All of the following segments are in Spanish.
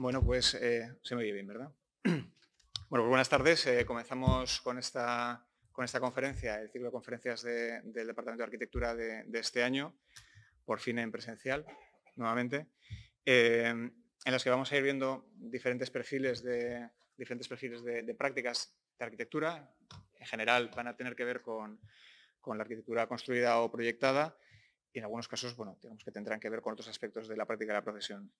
Bueno, pues eh, se me oye bien, ¿verdad? Bueno, pues buenas tardes. Eh, comenzamos con esta, con esta conferencia, el ciclo de conferencias del Departamento de Arquitectura de, este año, por fin en presencial, nuevamente, eh, en las que vamos a ir viendo diferentes perfiles de, diferentes perfiles de, prácticas de arquitectura. En general van a tener que ver con, con la arquitectura construida o proyectada y en algunos casos, bueno, digamos que tendrán que ver con otros aspectos de la práctica de la profesión.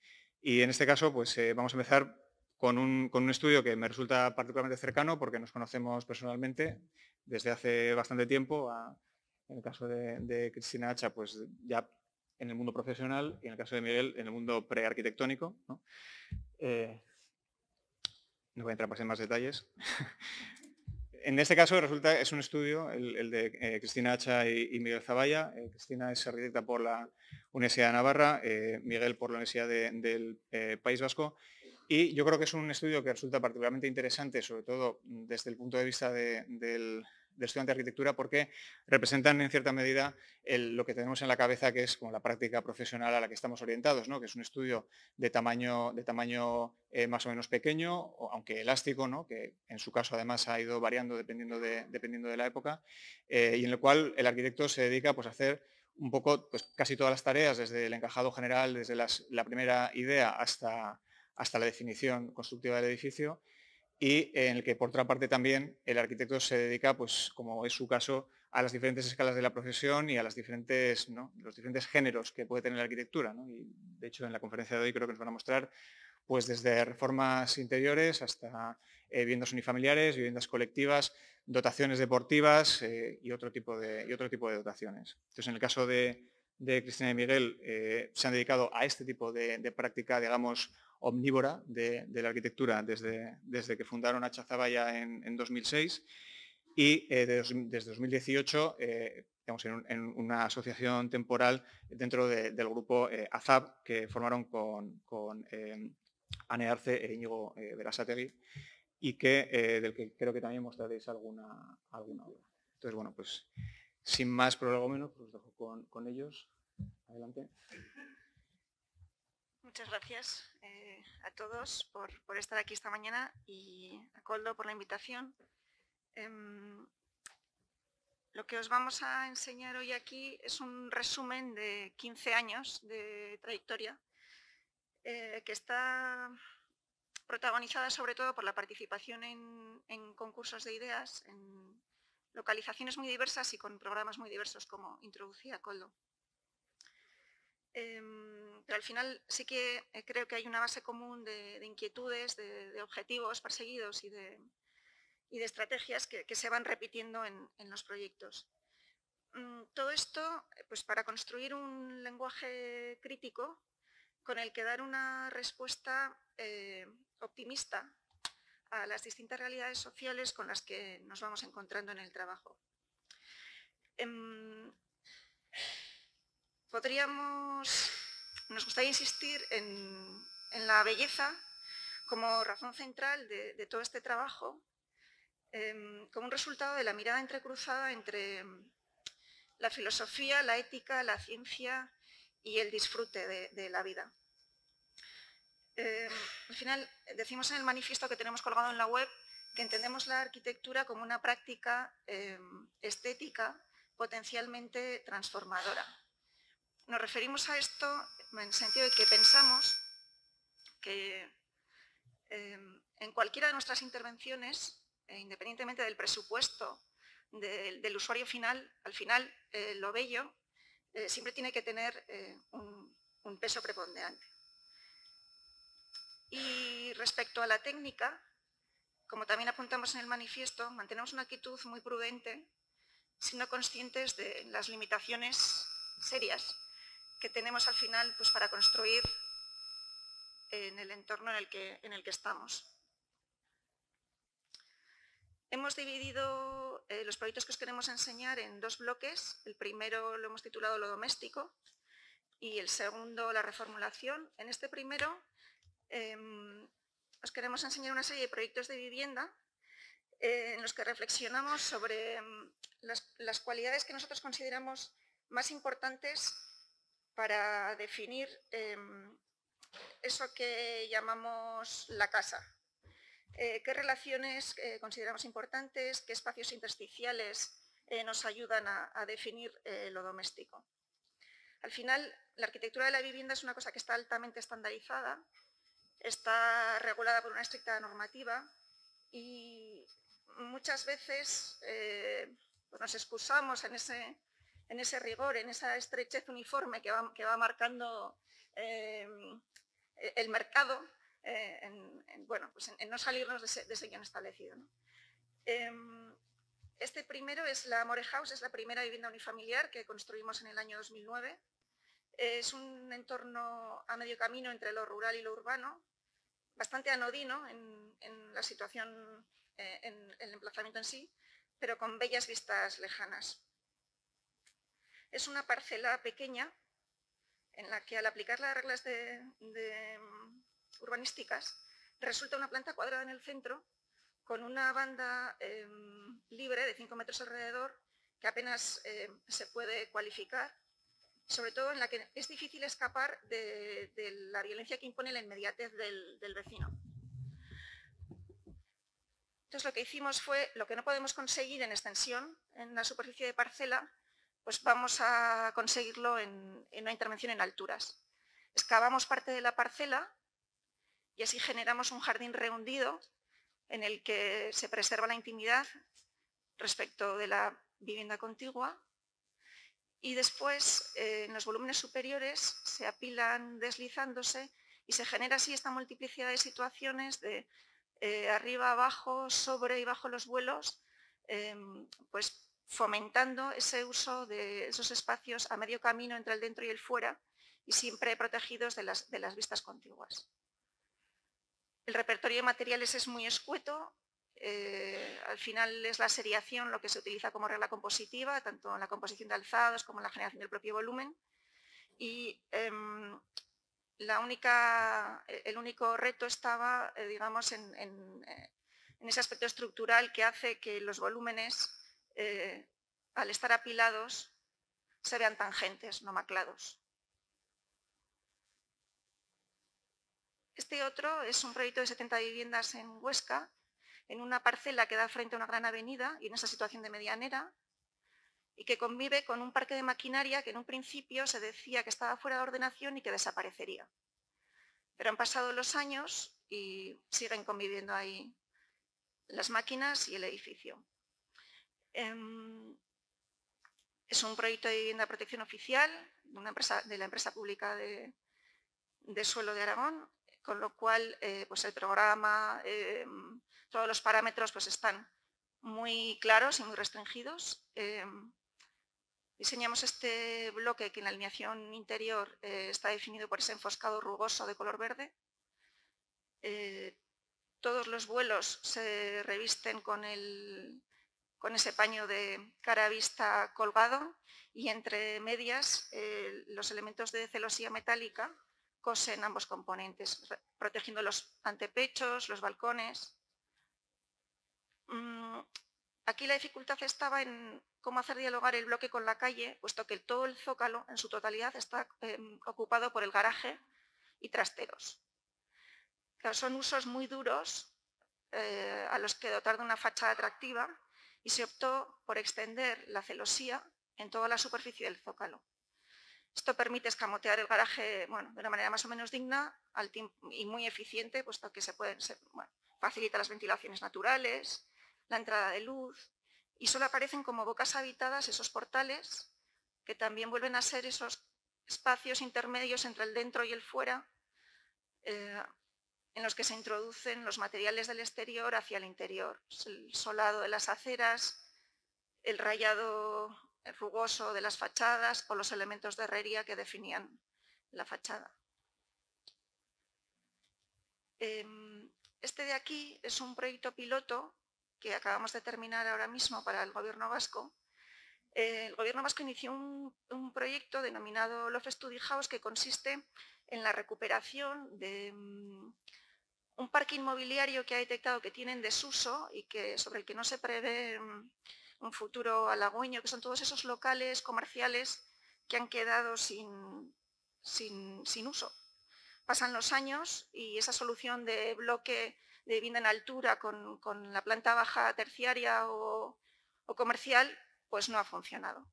Y en este caso, pues eh, vamos a empezar con un, estudio que me resulta particularmente cercano porque nos conocemos personalmente desde hace bastante tiempo. en el caso de, Cristina Hacha, pues ya en el mundo profesional y en el caso de Miguel en el mundo prearquitectónico. ¿no? Eh, no voy a entrar en más detalles. En este caso resulta es un estudio, el, de eh, Cristina Hacha y, Miguel Zavalla. Eh, Cristina es arquitecta por la Universidad de Navarra, eh, Miguel por la Universidad del País Vasco. Y yo creo que es un estudio que resulta particularmente interesante, sobre todo desde el punto de vista del, de estudiante de arquitectura porque representan en cierta medida lo que tenemos en la cabeza que es como la práctica profesional a la que estamos orientados, ¿no? que es un estudio de tamaño, de tamaño eh, más o menos pequeño, aunque elástico, ¿no? que en su caso además ha ido variando dependiendo de, dependiendo de la época, eh, y en el cual el arquitecto se dedica pues, a hacer un poco pues, casi todas las tareas, desde el encajado general, desde la primera idea hasta, hasta la definición constructiva del edificio, y en el que por otra parte también el arquitecto se dedica, pues como es su caso, a las diferentes escalas de la profesión y a las diferentes, los diferentes géneros que puede tener la arquitectura. Y de hecho en la conferencia de hoy creo que nos van a mostrar pues desde reformas interiores hasta eh, viviendas unifamiliares, viviendas colectivas, dotaciones deportivas eh, y, otro tipo de, y otro tipo de dotaciones. Entonces en el caso de, Cristina y Miguel eh, se han dedicado a este tipo de, de práctica, digamos, omnívora de, la arquitectura desde, que fundaron Achazabaya en, en 2006 y eh, desde 2018 eh, en, una asociación temporal dentro del grupo eh, AZAB que formaron con, con Ane Arce e Íñigo Berasategui y que, del que creo que también mostraréis alguna, alguna obra. Entonces, bueno, pues sin más menos, pues os dejo con ellos. Adelante. Muchas gracias eh, a todos por, estar aquí esta mañana y a Coldo por la invitación. Em, lo que os vamos a enseñar hoy aquí es un resumen de 15 años de trayectoria eh, que está protagonizada sobre todo por la participación en, concursos de ideas, en localizaciones muy diversas y con programas muy diversos como introducía Coldo. Em, pero al final sí que eh, creo que hay una base común de, inquietudes, de, objetivos perseguidos y de, estrategias que, se van repitiendo en, los proyectos. Mm, todo esto eh, pues para construir un lenguaje crítico con el que dar una respuesta eh, optimista a las distintas realidades sociales con las que nos vamos encontrando en el trabajo. Em, podríamos, nos gustaría insistir en, la belleza como razón central de, todo este trabajo, em, como un resultado de la mirada entrecruzada entre la filosofía, la ética, la ciencia y el disfrute de, la vida. Em, al final, decimos en el manifiesto que tenemos colgado en la web que entendemos la arquitectura como una práctica em, estética potencialmente transformadora. Nos referimos a esto en el sentido de que pensamos que em, en cualquiera de nuestras intervenciones, e independientemente del presupuesto del, usuario final, al final eh, lo bello eh, siempre tiene que tener eh, un, un peso preponderante. Y respecto a la técnica, como también apuntamos en el manifiesto, mantenemos una actitud muy prudente, siendo conscientes de las limitaciones serias que tenemos al final pues, para construir en el entorno en el que, en el que estamos. Hemos dividido eh, los proyectos que os queremos enseñar en dos bloques. El primero lo hemos titulado Lo doméstico y el segundo La reformulación. En este primero em, os queremos enseñar una serie de proyectos de vivienda eh, en los que reflexionamos sobre em, las cualidades que nosotros consideramos más importantes para definir em, eso que llamamos la casa. Eh, ¿Qué relaciones eh, consideramos importantes? ¿Qué espacios intersticiales nos ayudan a, definir lo doméstico? Al final, la arquitectura de la vivienda es una cosa que está altamente estandarizada, está regulada por una estricta normativa y muchas veces nos excusamos en ese, en ese rigor, en esa estrechez uniforme que va, marcando em, el mercado, eh, en, bueno, pues en, no salirnos de ese, guion establecido. Em, este primero es la More House, es la primera vivienda unifamiliar que construimos en el año 2009. Es un entorno a medio camino entre lo rural y lo urbano, bastante anodino en, la situación, eh, en el emplazamiento en sí, pero con bellas vistas lejanas. Es una parcela pequeña en la que al aplicar las reglas de, mm, urbanísticas resulta una planta cuadrada en el centro con una banda em, libre de 5 metros alrededor que apenas em, se puede cualificar, sobre todo en la que es difícil escapar de, la violencia que impone la inmediatez del vecino. Entonces lo que hicimos fue, lo que no podemos conseguir en extensión, en la superficie de parcela, pues vamos a conseguirlo en, una intervención en alturas. Excavamos parte de la parcela y así generamos un jardín rehundido en el que se preserva la intimidad respecto de la vivienda contigua y después eh, en los volúmenes superiores se apilan deslizándose y se genera así esta multiplicidad de situaciones de eh, arriba, abajo, sobre y bajo los vuelos, em, pues fomentando ese uso de esos espacios a medio camino entre el dentro y el fuera y siempre protegidos de las, vistas contiguas. El repertorio de materiales es muy escueto, eh, al final es la seriación lo que se utiliza como regla compositiva, tanto en la composición de alzados como en la generación del propio volumen. Y em, el único reto estaba, eh, digamos, en, en, ese aspecto estructural que hace que los volúmenes eh, al estar apilados, se vean tangentes, no maclados. Este otro es un proyecto de 70 viviendas en Huesca, en una parcela que da frente a una gran avenida y en esa situación de medianera, y que convive con un parque de maquinaria que en un principio se decía que estaba fuera de ordenación y que desaparecería. Pero han pasado los años y siguen conviviendo ahí las máquinas y el edificio. Em, es un proyecto de vivienda de protección oficial de, la empresa pública de, suelo de Aragón, con lo cual eh, pues el programa, em, todos los parámetros pues están muy claros y muy restringidos. Em, diseñamos este bloque que en la alineación interior eh, está definido por ese enfoscado rugoso de color verde. Eh, todos los vuelos se revisten con el, con ese paño de cara vista colgado y entre medias eh, los elementos de celosía metálica cosen ambos componentes, protegiendo los antepechos, los balcones. Mm, aquí la dificultad estaba en cómo hacer dialogar el bloque con la calle, puesto que todo el zócalo en su totalidad está em, ocupado por el garaje y trasteros. son usos muy duros eh, a los que dotar de una fachada atractiva y se optó por extender la celosía en toda la superficie del zócalo. Esto permite escamotear el garaje bueno, de una manera más o menos digna y muy eficiente, puesto que se pueden, facilita las ventilaciones naturales, la entrada de luz, y solo aparecen como bocas habitadas esos portales, que también vuelven a ser esos espacios intermedios entre el dentro y el fuera, eh, en los que se introducen los materiales del exterior hacia el interior, el solado de las aceras, el rayado rugoso de las fachadas o los elementos de herrería que definían la fachada. Em, este de aquí es un proyecto piloto que acabamos de terminar ahora mismo para el gobierno vasco. el gobierno vasco inició un, un, proyecto denominado Love Study House que consiste en la recuperación de mm, un parque inmobiliario que ha detectado que tienen desuso y que, sobre el que no se prevé un futuro halagüeño, que son todos esos locales comerciales que han quedado sin, uso. pasan los años y esa solución de bloque de vivienda en altura con, la planta baja terciaria o, comercial, pues no ha funcionado.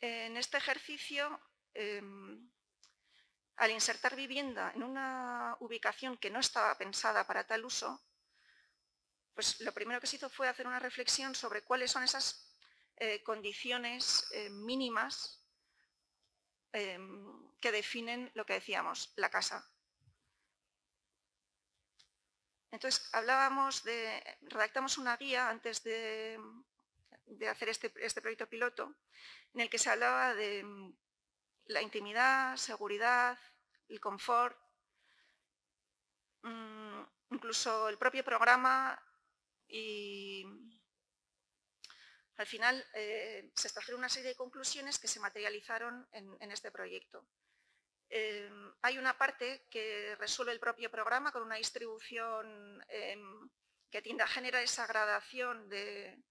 En este ejercicio, em, al insertar vivienda en una ubicación que no estaba pensada para tal uso, pues lo primero que se hizo fue hacer una reflexión sobre cuáles son esas eh, condiciones eh, mínimas em, que definen lo que decíamos, la casa. Entonces, hablábamos de, redactamos una guía antes de, hacer este, este, proyecto piloto, en el que se hablaba de la intimidad, seguridad, el confort, mm, incluso el propio programa y al final eh, se extrajeron una serie de conclusiones que se materializaron en este proyecto. Em, hay una parte que resuelve el propio programa con una distribución em, que tiende a generar esa gradación de,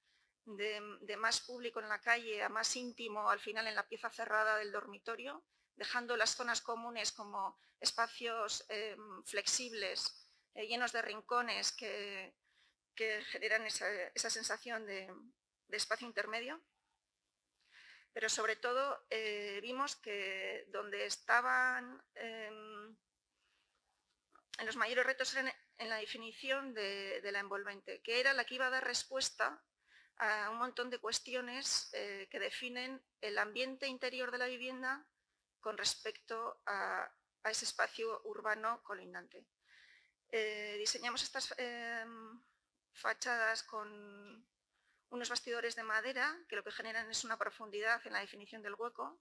más público en la calle a más íntimo al final en la pieza cerrada del dormitorio, dejando las zonas comunes como espacios em, flexibles, eh, llenos de rincones que, generan esa, sensación de espacio intermedio. Pero sobre todo eh, vimos que donde estaban em, en los mayores retos eran en la definición de, la envolvente, que era la que iba a dar respuesta a un montón de cuestiones eh, que definen el ambiente interior de la vivienda con respecto a, ese espacio urbano colindante. Eh, diseñamos estas em, fachadas con unos bastidores de madera que lo que generan es una profundidad en la definición del hueco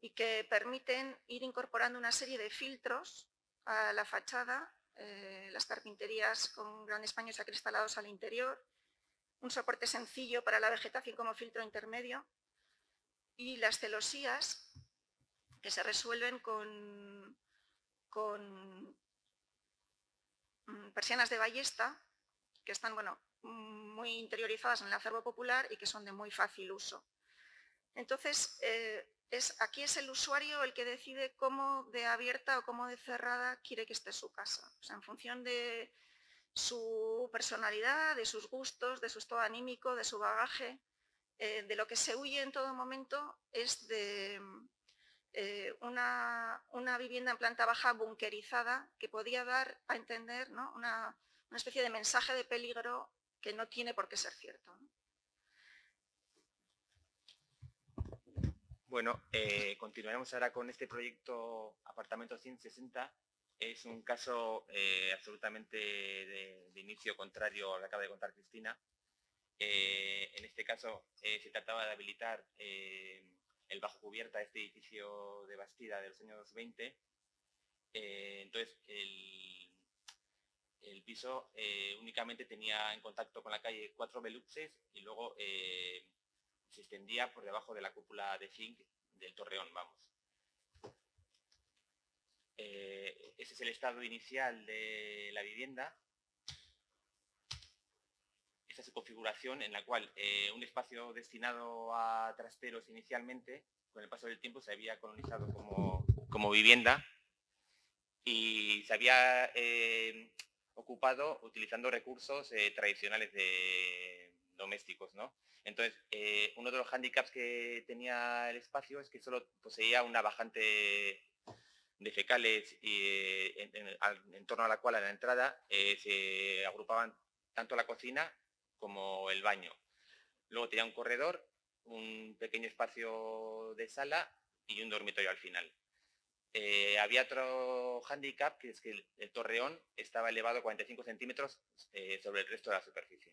y que permiten ir incorporando una serie de filtros a la fachada, eh, las carpinterías con grandes paños acristalados al interior, un soporte sencillo para la vegetación como filtro intermedio y las celosías que se resuelven con, mm, persianas de ballesta que están bueno, muy interiorizadas en el acervo popular y que son de muy fácil uso. Entonces, eh, es, aquí es el usuario el que decide cómo de abierta o cómo de cerrada quiere que esté su casa. O sea, en función de su personalidad, de sus gustos, de su estado anímico, de su bagaje, eh, de lo que se huye en todo momento es de eh, una, vivienda en planta baja bunkerizada que podía dar a entender una, una especie de mensaje de peligro que no tiene por qué ser cierto. Bueno, eh, continuaremos ahora con este proyecto Apartamento 160. Es un caso eh, absolutamente de, inicio contrario a lo que acaba de contar Cristina. Eh, en este caso se trataba de habilitar el bajo cubierta de este edificio de Bastida de los años 20. entonces, el, piso eh, únicamente tenía en contacto con la calle cuatro beluxes y luego eh, se extendía por debajo de la cúpula de zinc del torreón, vamos. Eh, ese es el estado inicial de la vivienda. Esa es su configuración en la cual un espacio destinado a trasteros inicialmente, con el paso del tiempo se había colonizado como, como vivienda y se había ocupado utilizando recursos eh, tradicionales de domésticos, ¿no? Entonces, eh, uno de los hándicaps que tenía el espacio es que solo poseía una bajante de fecales en, torno a la cual a la entrada eh, se agrupaban tanto la cocina como el baño. Luego tenía un corredor, un pequeño espacio de sala y un dormitorio al final. Eh, había otro hándicap, que es que el, torreón estaba elevado 45 centímetros eh, sobre el resto de la superficie.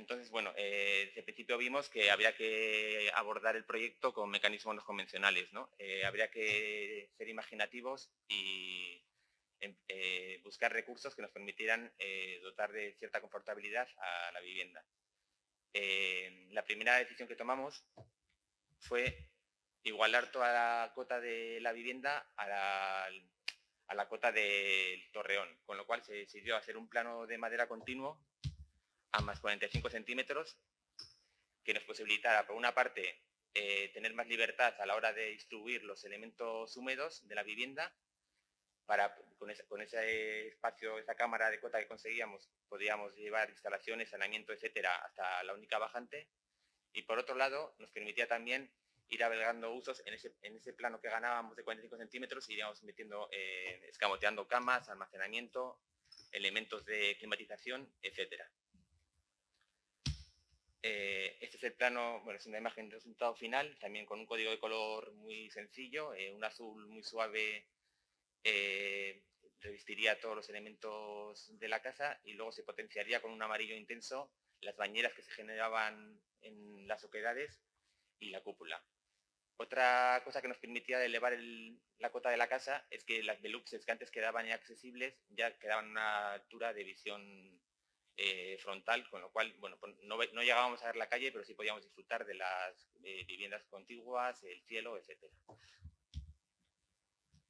Entonces, bueno, eh, desde el principio vimos que habría que abordar el proyecto con mecanismos no convencionales, ¿no? habría que ser imaginativos y em, buscar recursos que nos permitieran dotar de cierta confortabilidad a la vivienda. la primera decisión que tomamos fue igualar toda la cota de la vivienda a la, cota del torreón, con lo cual se decidió hacer un plano de madera continuo a más 45 centímetros que nos posibilitara, por una parte, eh, tener más libertad a la hora de distribuir los elementos húmedos de la vivienda para, con, ese, espacio, esa cámara de cota que conseguíamos, podíamos llevar instalaciones, saneamiento, etcétera, hasta la única bajante. Y por otro lado, nos permitía también ir avergando usos en ese, en ese plano que ganábamos de 45 centímetros, iríamos metiendo, eh, escamoteando camas, almacenamiento, elementos de climatización, etcétera. Eh, este es el plano, bueno, es una imagen de resultado final, también con un código de color muy sencillo, eh, un azul muy suave eh, revestiría todos los elementos de la casa y luego se potenciaría con un amarillo intenso las bañeras que se generaban en las oquedades y la cúpula. Otra cosa que nos permitía elevar la cota de la casa es que las deluxes que antes quedaban inaccesibles ya quedaban a una altura de visión eh, frontal, con lo cual, bueno, pues no, llegábamos a ver la calle, pero sí podíamos disfrutar de las eh, viviendas contiguas, el cielo, etcétera.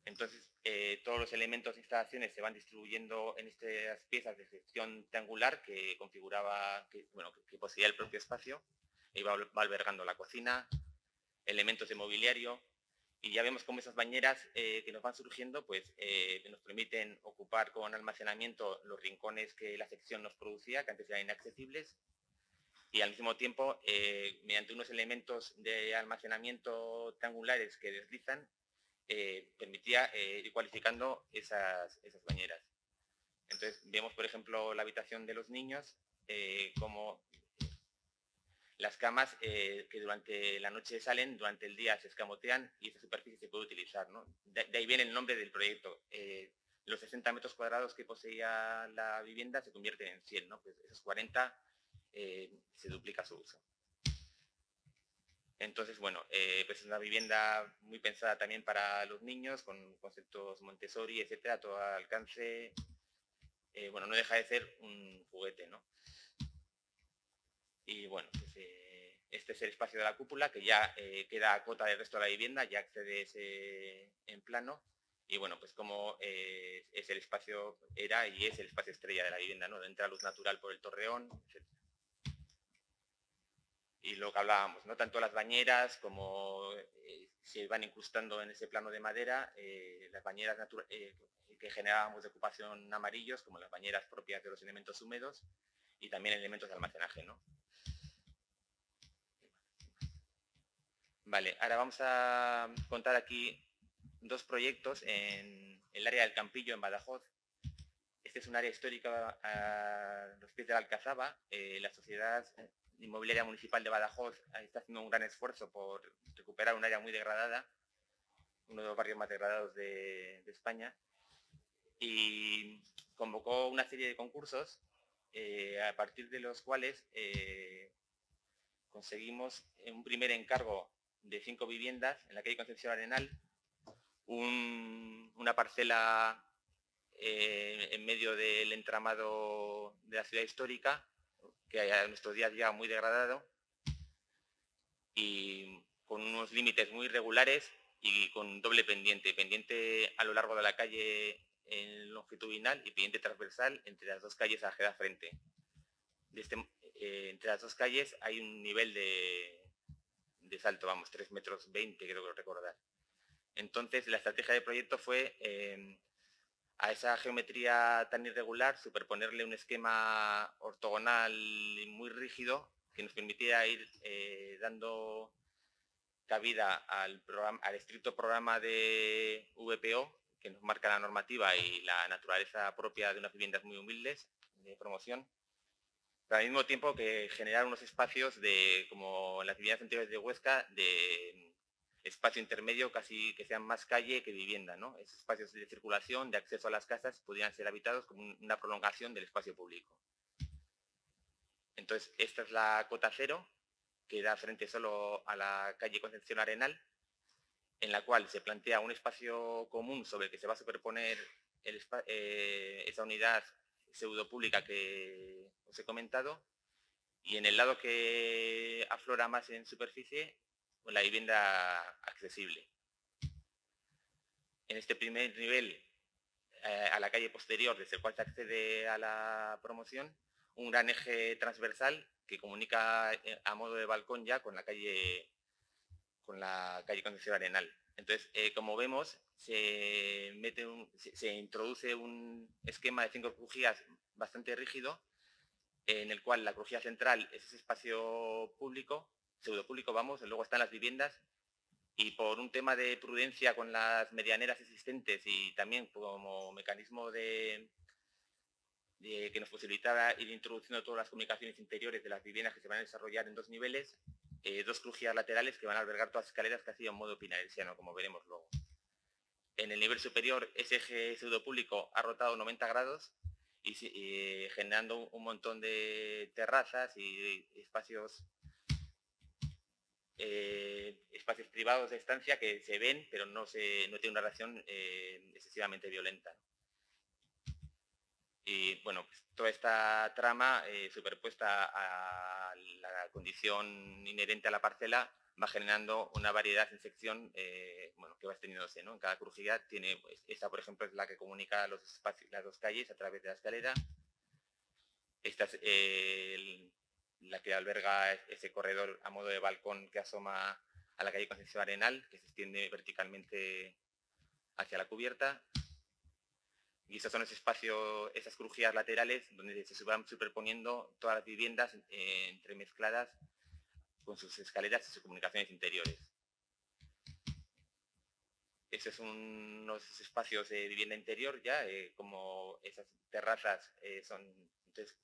Entonces, eh, todos los elementos de instalaciones se van distribuyendo en estas piezas de sección triangular que configuraba, que, bueno, que, poseía el propio espacio, y va albergando la cocina, elementos de mobiliario, y ya vemos cómo esas bañeras eh, que nos van surgiendo pues eh, nos permiten ocupar con almacenamiento los rincones que la sección nos producía, que antes eran inaccesibles, y al mismo tiempo, eh, mediante unos elementos de almacenamiento triangulares que deslizan, permitía ir cualificando esas, esas, bañeras. Entonces vemos, por ejemplo, la habitación de los niños, como las camas eh, que durante la noche salen, durante el día se escamotean y esa superficie se puede utilizar. De, ahí viene el nombre del proyecto. Eh, los 60 metros cuadrados que poseía la vivienda se convierten en 100, ¿no? Pues esos 40 eh, se duplica su uso. Entonces, bueno, pues es una vivienda muy pensada también para los niños, con conceptos Montessori, etcétera, todo alcance. bueno, no deja de ser un juguete, ¿no? Y bueno, pues, eh, este es el espacio de la cúpula que ya eh, queda a cota del resto de la vivienda, ya accede en plano. Y bueno, pues como eh, es el espacio, era y es el espacio estrella de la vivienda, ¿no? Entra luz natural por el torreón, etc. Y lo que hablábamos, ¿no? Tanto las bañeras como se van incrustando en ese plano de madera, las bañeras que generábamos de ocupación amarillos, como las bañeras propias de los elementos húmedos, y también elementos de almacenaje, ¿no? Vale, ahora vamos a contar aquí dos proyectos en el área del Campillo, en Badajoz. Este es un área histórica a los pies de la Alcazaba. Eh, la Sociedad Inmobiliaria Municipal de Badajoz está haciendo un gran esfuerzo por recuperar un área muy degradada, uno de los barrios más degradados de, España, y convocó una serie de concursos eh, a partir de los cuales eh, conseguimos un primer encargo de cinco viviendas en la calle Concepción Arenal, una parcela eh, en medio del entramado de la ciudad histórica, que en nuestros días ya muy degradado, y con unos límites muy irregulares y con doble pendiente, pendiente a lo largo de la calle en longitudinal y pendiente transversal entre las dos calles a frente. Este, eh, entre las dos calles hay un nivel de, de salto, vamos, 3 metros 20 creo que recordar. Entonces la estrategia de proyecto fue em, a esa geometría tan irregular superponerle un esquema ortogonal muy rígido que nos permitiera ir eh, dando cabida al, programa, al estricto programa de VPO que nos marca la normativa y la naturaleza propia de unas viviendas muy humildes de promoción pero al mismo tiempo que generar unos espacios de, como en las viviendas anteriores de Huesca, de espacio intermedio casi que sean más calle que vivienda, ¿no? Esos espacios de circulación, de acceso a las casas, podrían ser habitados como una prolongación del espacio público. Entonces, esta es la cota cero, que da frente solo a la calle Concepción Arenal, en la cual se plantea un espacio común sobre el que se va a superponer eh, esa unidad pseudo pública que os he comentado y en el lado que aflora más en superficie, pues la vivienda accesible. En este primer nivel, eh, a la calle posterior, desde el cual se accede a la promoción, un gran eje transversal que comunica eh, a modo de balcón ya con la calle con la calle Concepción Arenal. Entonces, eh, como vemos, se, mete se, introduce un esquema de cinco crujías bastante rígido, en el cual la crujía central es ese espacio público, pseudo público, vamos, luego están las viviendas, y por un tema de prudencia con las medianeras existentes y también como mecanismo de, que nos posibilitaba ir introduciendo todas las comunicaciones interiores de las viviendas que se van a desarrollar en dos niveles, eh, dos crujías laterales que van a albergar todas las escaleras sido en modo pinaresiano, como veremos luego. En el nivel superior, ese eje público ha rotado 90 grados y, generando un montón de terrazas y espacios eh, espacios privados de estancia que se ven, pero no, se, no tiene una reacción eh, excesivamente violenta. Y bueno, pues, toda esta trama eh, superpuesta a la condición inherente a la parcela va generando una variedad en sección bueno, que va extendiéndose. En cada crujía tiene, pues, esta por ejemplo es la que comunica las dos calles a través de la escalera. Esta es la que alberga ese corredor a modo de balcón que asoma a la calle Concepción Arenal, que se extiende verticalmente hacia la cubierta. Y esos son los espacios, esas crujías laterales donde se van superponiendo todas las viviendas eh, entremezcladas con sus escaleras y sus comunicaciones interiores. Esos son unos espacios de vivienda interior ya, eh, como esas terrazas eh, son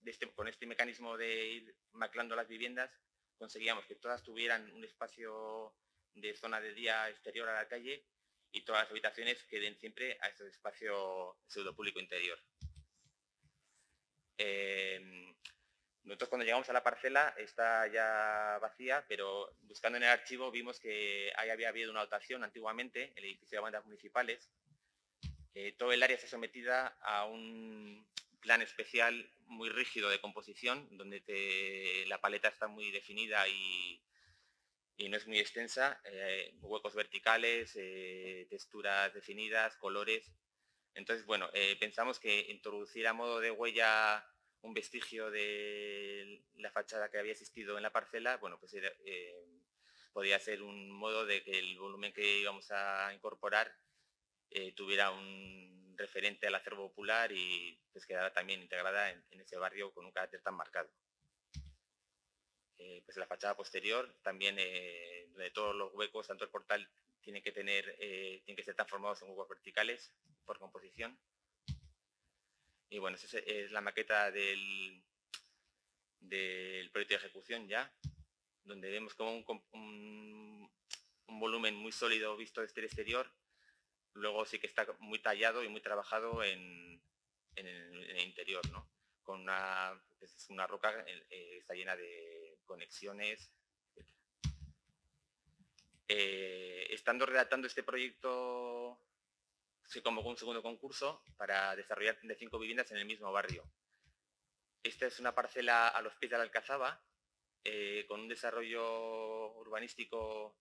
este, con este mecanismo de ir maclando las viviendas, conseguíamos que todas tuvieran un espacio de zona de día exterior a la calle y todas las habitaciones queden siempre a ese espacio pseudo público interior. Eh, nosotros cuando llegamos a la parcela está ya vacía, pero buscando en el archivo vimos que ahí había habido una dotación antiguamente, el edificio de bandas municipales. Eh, todo el área está sometida a un, plan especial muy rígido de composición, donde la paleta está muy definida y, no es muy extensa, eh, huecos verticales, eh, texturas definidas, colores. Entonces, bueno, pensamos que introducir a modo de huella un vestigio de la fachada que había existido en la parcela, bueno, pues podría ser un modo de que el volumen que íbamos a incorporar tuviera un referente al acervo popular y pues quedará también integrada en, ese barrio con un carácter tan marcado. Eh, pues la fachada posterior también eh, de todos los huecos, tanto el portal tiene que tener, eh, que ser transformados en huecos verticales por composición. Y bueno, esa es, la maqueta del, del proyecto de ejecución ya, donde vemos como un, un volumen muy sólido visto desde el exterior Luego sí que está muy tallado y muy trabajado en, el, interior, ¿no? Con una, pues una roca eh, está llena de conexiones. Eh, estando redactando este proyecto, se convocó un segundo concurso para desarrollar de cinco viviendas en el mismo barrio. Esta es una parcela a los pies de la Alcazaba, eh, con un desarrollo urbanístico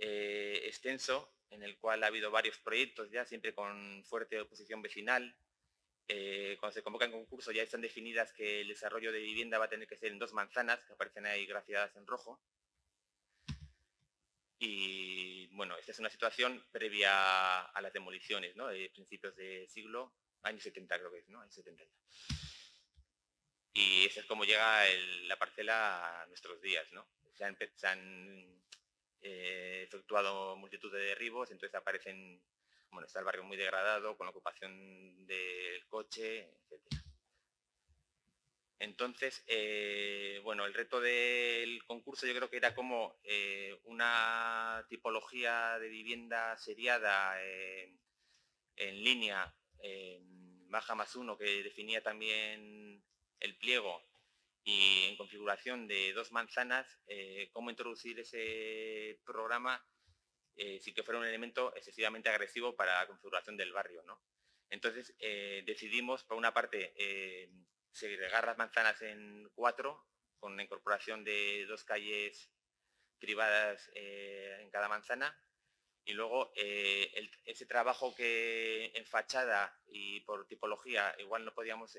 extenso en el cual ha habido varios proyectos ya, siempre con fuerte oposición vecinal. Eh, cuando se convoca en concurso ya están definidas que el desarrollo de vivienda va a tener que ser en dos manzanas, que aparecen ahí grafiadas en rojo. Y bueno, esta es una situación previa a las demoliciones, ¿no? De principios de siglo, años 70 creo que es, ¿no? Años 70 Y esa es como llega la parcela a nuestros días, ¿no? Se han, se eh, efectuado multitud de derribos, entonces aparecen, bueno, está el barrio muy degradado, con la ocupación del coche, etc. Entonces, eh, bueno, el reto del concurso yo creo que era como eh, una tipología de vivienda seriada en línea, baja más uno, que definía también el pliego, y en configuración de dos manzanas, eh, cómo introducir ese programa eh, sin que fuera un elemento excesivamente agresivo para la configuración del barrio. ¿no? Entonces eh, decidimos, por una parte, segregar las manzanas en cuatro, con la incorporación de dos calles privadas en cada manzana, y luego ese trabajo que en fachada y por tipología igual no podíamos,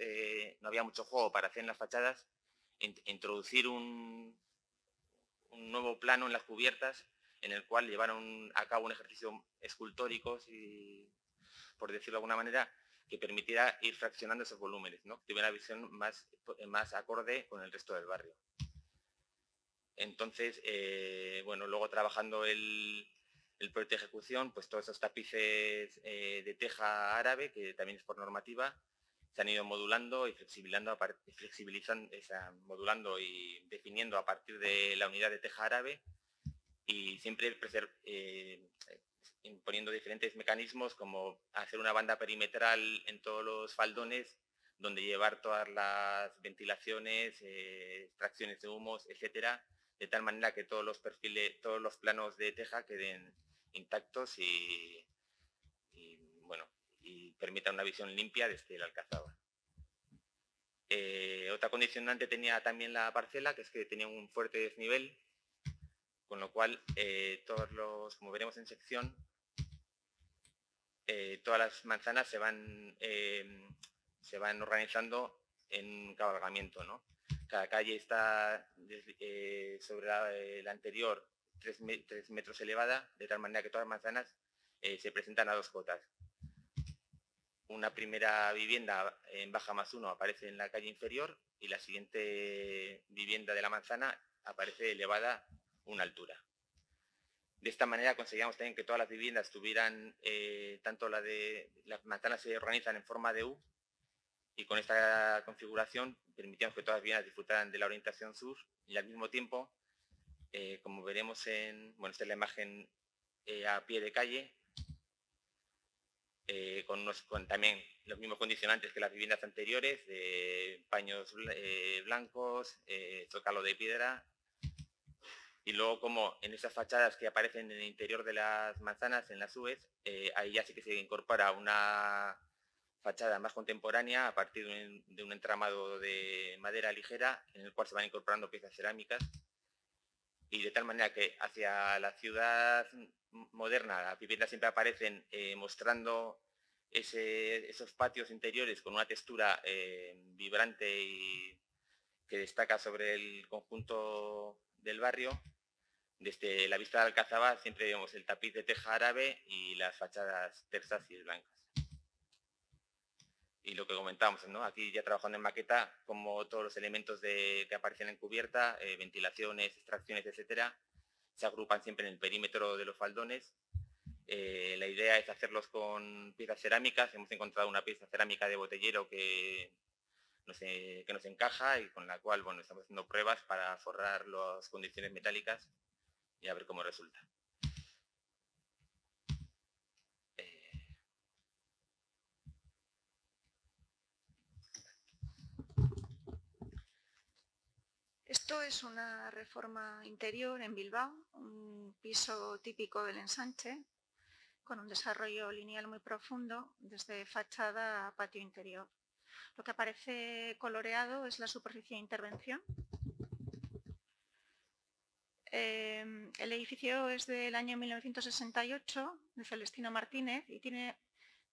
no había mucho juego para hacer en las fachadas, introducir un, nuevo plano en las cubiertas en el cual llevaron a cabo un ejercicio escultórico, por decirlo de alguna manera, que permitiera ir fraccionando esos volúmenes, ¿no? tuviera una visión más, más acorde con el resto del barrio. Entonces, eh, bueno, luego trabajando el, proyecto de ejecución, pues todos esos tapices eh, de teja árabe, que también es por normativa, se han ido modulando y flexibilizando, flexibilizando, modulando y definiendo a partir de la unidad de teja árabe y siempre eh, imponiendo diferentes mecanismos como hacer una banda perimetral en todos los faldones donde llevar todas las ventilaciones, eh, extracciones de humos, etcétera, de tal manera que todos los perfiles, todos los planos de teja queden intactos y, bueno, y permitan una visión limpia desde el alcazaba. Eh, otra condicionante tenía también la parcela, que es que tenía un fuerte desnivel, con lo cual eh, todos los, como veremos en sección, eh, todas las manzanas se van, se van organizando en cabalgamiento. ¿no? Cada calle está sobre la, anterior 3, metros elevada, de tal manera que todas las manzanas se presentan a dos cotas una primera vivienda en baja más uno aparece en la calle inferior y la siguiente vivienda de la manzana aparece elevada una altura. De esta manera conseguíamos también que todas las viviendas tuvieran, eh, tanto la de las manzanas se organizan en forma de U y con esta configuración permitíamos que todas las viviendas disfrutaran de la orientación sur y al mismo tiempo, eh, como veremos en, bueno, esta es la imagen eh, a pie de calle, eh, con, también los mismos condicionantes que las viviendas anteriores, de paños blancos, zócalo de piedra, y luego como en esas fachadas que aparecen en el interior de las manzanas, en las UES, ahí ya sí que se incorpora una fachada más contemporánea a partir de un, entramado de madera ligera en el cual se van incorporando piezas cerámicas y de tal manera que hacia la ciudad moderna las viviendas siempre aparecen eh, mostrando esos patios interiores con una textura eh, vibrante y que destaca sobre el conjunto del barrio. Desde la vista de Alcazaba siempre vemos el tapiz de teja árabe y las fachadas tersas y blancas y lo que comentábamos, ¿no? aquí ya trabajando en maqueta, como todos los elementos que aparecen en cubierta, eh, ventilaciones, extracciones, etcétera, se agrupan siempre en el perímetro de los faldones. Eh, la idea es hacerlos con piezas cerámicas. Hemos encontrado una pieza cerámica de botellero que nos, que nos encaja y con la cual bueno, estamos haciendo pruebas para forrar las condiciones metálicas y a ver cómo resulta. Esto es una reforma interior en Bilbao, un piso típico del ensanche, con un desarrollo lineal muy profundo desde fachada a patio interior. Lo que aparece coloreado es la superficie de intervención. Em, el edificio es del año 1968, de Celestino Martínez, y tiene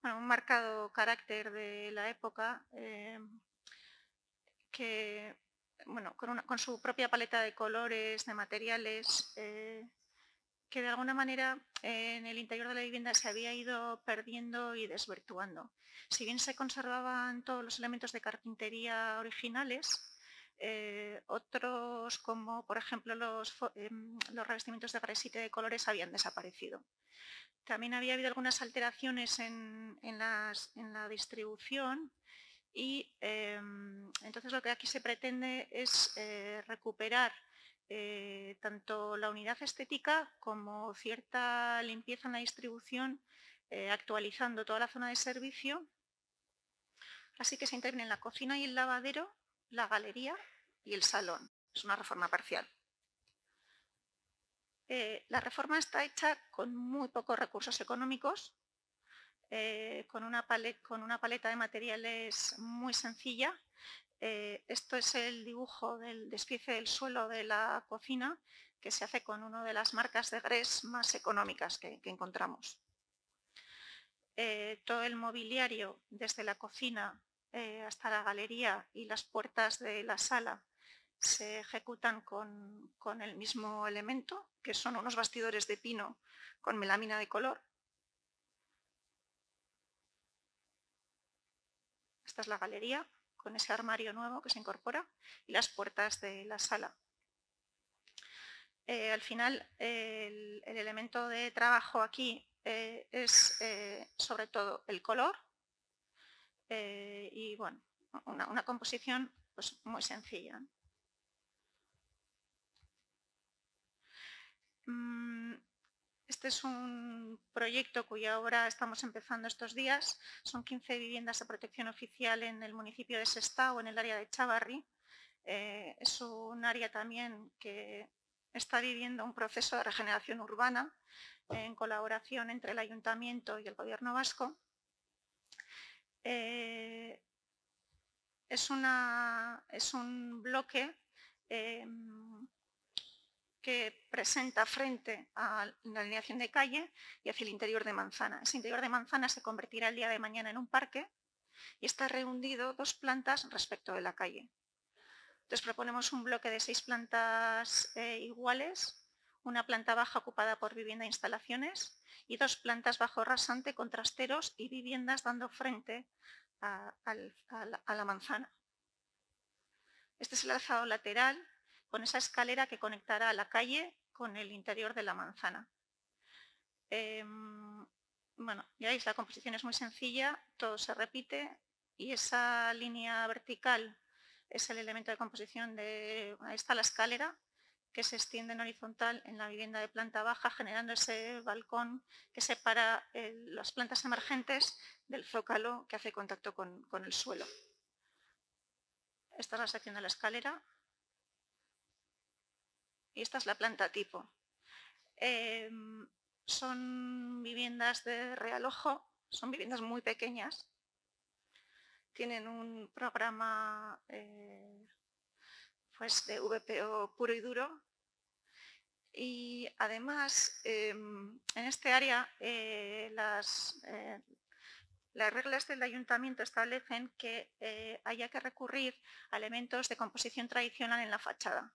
un marcado carácter de la época em, que bueno, con, su propia paleta de colores, de materiales, eh, que de alguna manera en el interior de la vivienda se había ido perdiendo y desvirtuando. Si bien se conservaban todos los elementos de carpintería originales, eh, otros como por ejemplo los, em, revestimientos de gresite de colores habían desaparecido. También había habido algunas alteraciones en la distribución y em, entonces lo que aquí se pretende es eh, recuperar eh, tanto la unidad estética como cierta limpieza en la distribución, actualizando toda la zona de servicio. Así que se integren la cocina y el lavadero, la galería y el salón. Es una reforma parcial. la reforma está hecha con muy pocos recursos económicos, eh, con, una paleta de materiales muy sencilla. Eh, esto es el dibujo del despiece del suelo de la cocina que se hace con una de las marcas de Gres más económicas que, encontramos. Eh, todo el mobiliario desde la cocina hasta la galería y las puertas de la sala se ejecutan con, con el mismo elemento, que son unos bastidores de pino con melamina de color. Esta es la galería con ese armario nuevo que se incorpora y las puertas de la sala. Eh, al final, el, elemento de trabajo aquí eh, es eh, sobre todo el color y bueno, una, composición pues, muy sencilla. Mm, este es un proyecto cuya obra estamos empezando estos días. Son 15 viviendas de protección oficial en el municipio de Sestao, en el área de Chavarri. es un área también que está viviendo un proceso de regeneración urbana en colaboración entre el Ayuntamiento y el Gobierno vasco. Eh, es, un bloque em, que presenta frente a la alineación de calle y hacia el interior de Manzana. Ese interior de Manzana se convertirá el día de mañana en un parque y está reunido dos plantas respecto de la calle. Entonces proponemos un bloque de seis plantas eh, iguales, una planta baja ocupada por vivienda e instalaciones y dos plantas bajo rasante con trasteros y viviendas dando frente a, la, manzana. Este es el alzado lateral con esa escalera que conectará la calle con el interior de la manzana. Em, bueno, ya veis, la composición es muy sencilla, todo se repite y esa línea vertical es el elemento de composición de, ahí está la escalera, que se extiende en horizontal en la vivienda de planta baja, generando ese balcón que separa las plantas emergentes del zócalo que hace contacto con, el suelo. Esta es la sección de la escalera y esta es la planta tipo. Em, son viviendas de realojo, son viviendas muy pequeñas, tienen un programa eh, pues de VPO puro y duro. Y además, em, en este área, eh, las, eh, las reglas del ayuntamiento establecen que haya que recurrir a elementos de composición tradicional en la fachada.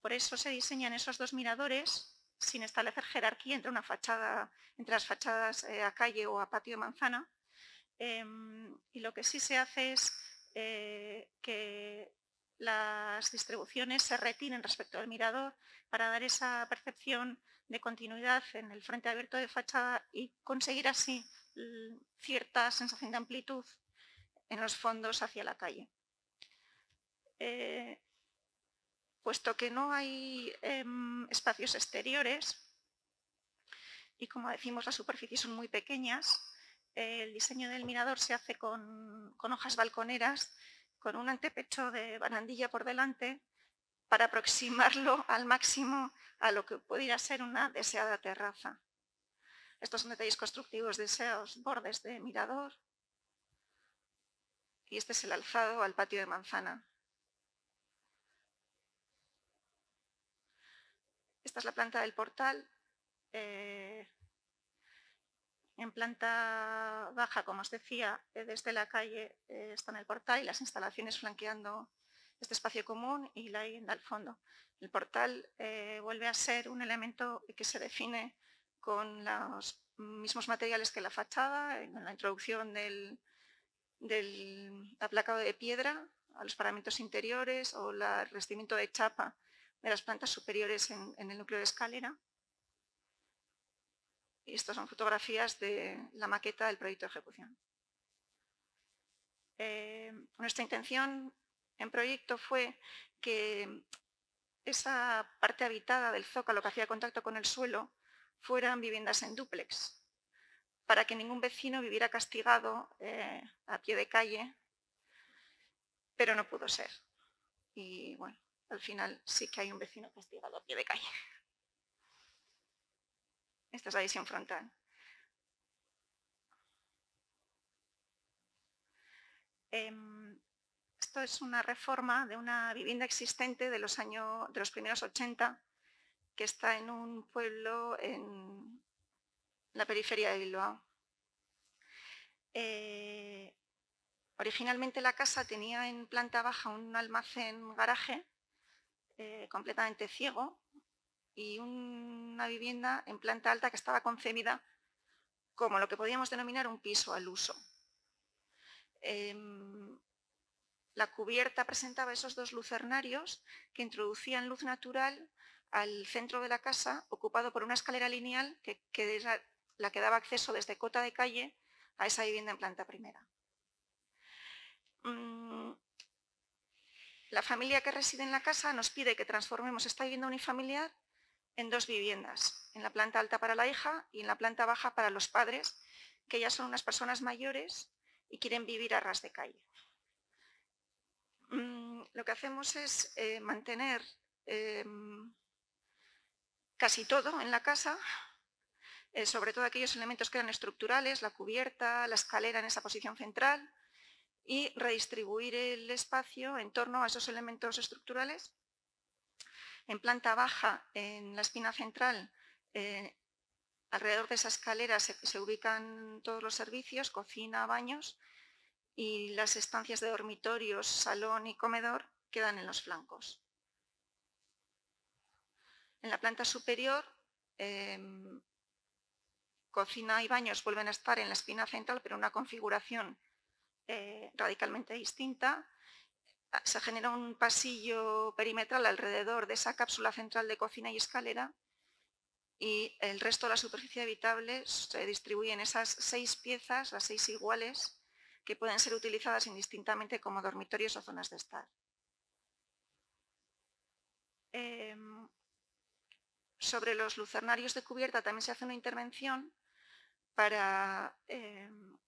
Por eso se diseñan esos dos miradores sin establecer jerarquía entre una fachada, entre las fachadas a calle o a patio de manzana, Em, y lo que sí se hace es eh, que las distribuciones se retiren respecto al mirador para dar esa percepción de continuidad en el frente abierto de fachada y conseguir así cierta sensación de amplitud en los fondos hacia la calle. Eh, puesto que no hay em, espacios exteriores y como decimos las superficies son muy pequeñas, el diseño del mirador se hace con, hojas balconeras, con un antepecho de barandilla por delante, para aproximarlo al máximo a lo que pudiera ser una deseada terraza. Estos son detalles constructivos de esos bordes de mirador. Y este es el alzado al patio de manzana. Esta es la planta del portal. Eh, en planta baja, como os decía, eh, desde la calle eh, está en el portal y las instalaciones flanqueando este espacio común y la vivienda al fondo. El portal eh, vuelve a ser un elemento que se define con los mismos materiales que la fachada, en la introducción del, aplacado de piedra a los paramentos interiores o el revestimiento de chapa de las plantas superiores en el núcleo de escalera. Estas son fotografías de la maqueta del proyecto de ejecución. Eh, nuestra intención en proyecto fue que esa parte habitada del zócalo que hacía contacto con el suelo fueran viviendas en dúplex, para que ningún vecino viviera castigado eh, a pie de calle, pero no pudo ser. Y bueno, al final sí que hay un vecino castigado a pie de calle. Esta es la visión frontal. Em, esto es una reforma de una vivienda existente de los años de los primeros 80 que está en un pueblo en la periferia de Bilbao. Eh, originalmente la casa tenía en planta baja un almacén garaje eh, completamente ciego y una vivienda en planta alta que estaba concebida como lo que podríamos denominar un piso al uso. Em, la cubierta presentaba esos dos lucernarios que introducían luz natural al centro de la casa, ocupado por una escalera lineal que, la que daba acceso desde cota de calle a esa vivienda en planta primera. Mm, la familia que reside en la casa nos pide que transformemos esta vivienda unifamiliar en dos viviendas, en la planta alta para la hija y en la planta baja para los padres, que ya son unas personas mayores y quieren vivir a ras de calle. Mm, lo que hacemos es eh, mantener em, casi todo en la casa, eh, sobre todo aquellos elementos que eran estructurales, la cubierta, la escalera en esa posición central, y redistribuir el espacio en torno a esos elementos estructurales en planta baja, en la espina central, eh, alrededor de esa escalera se, ubican todos los servicios, cocina, baños, y las estancias de dormitorios, salón y comedor quedan en los flancos. En la planta superior, em, cocina y baños vuelven a estar en la espina central, pero una configuración eh, radicalmente distinta se genera un pasillo perimetral alrededor de esa cápsula central de cocina y escalera y el resto de la superficie habitable se distribuye en esas seis piezas, las seis iguales, que pueden ser utilizadas indistintamente como dormitorios o zonas de estar. Em, sobre los lucernarios de cubierta también se hace una intervención para em,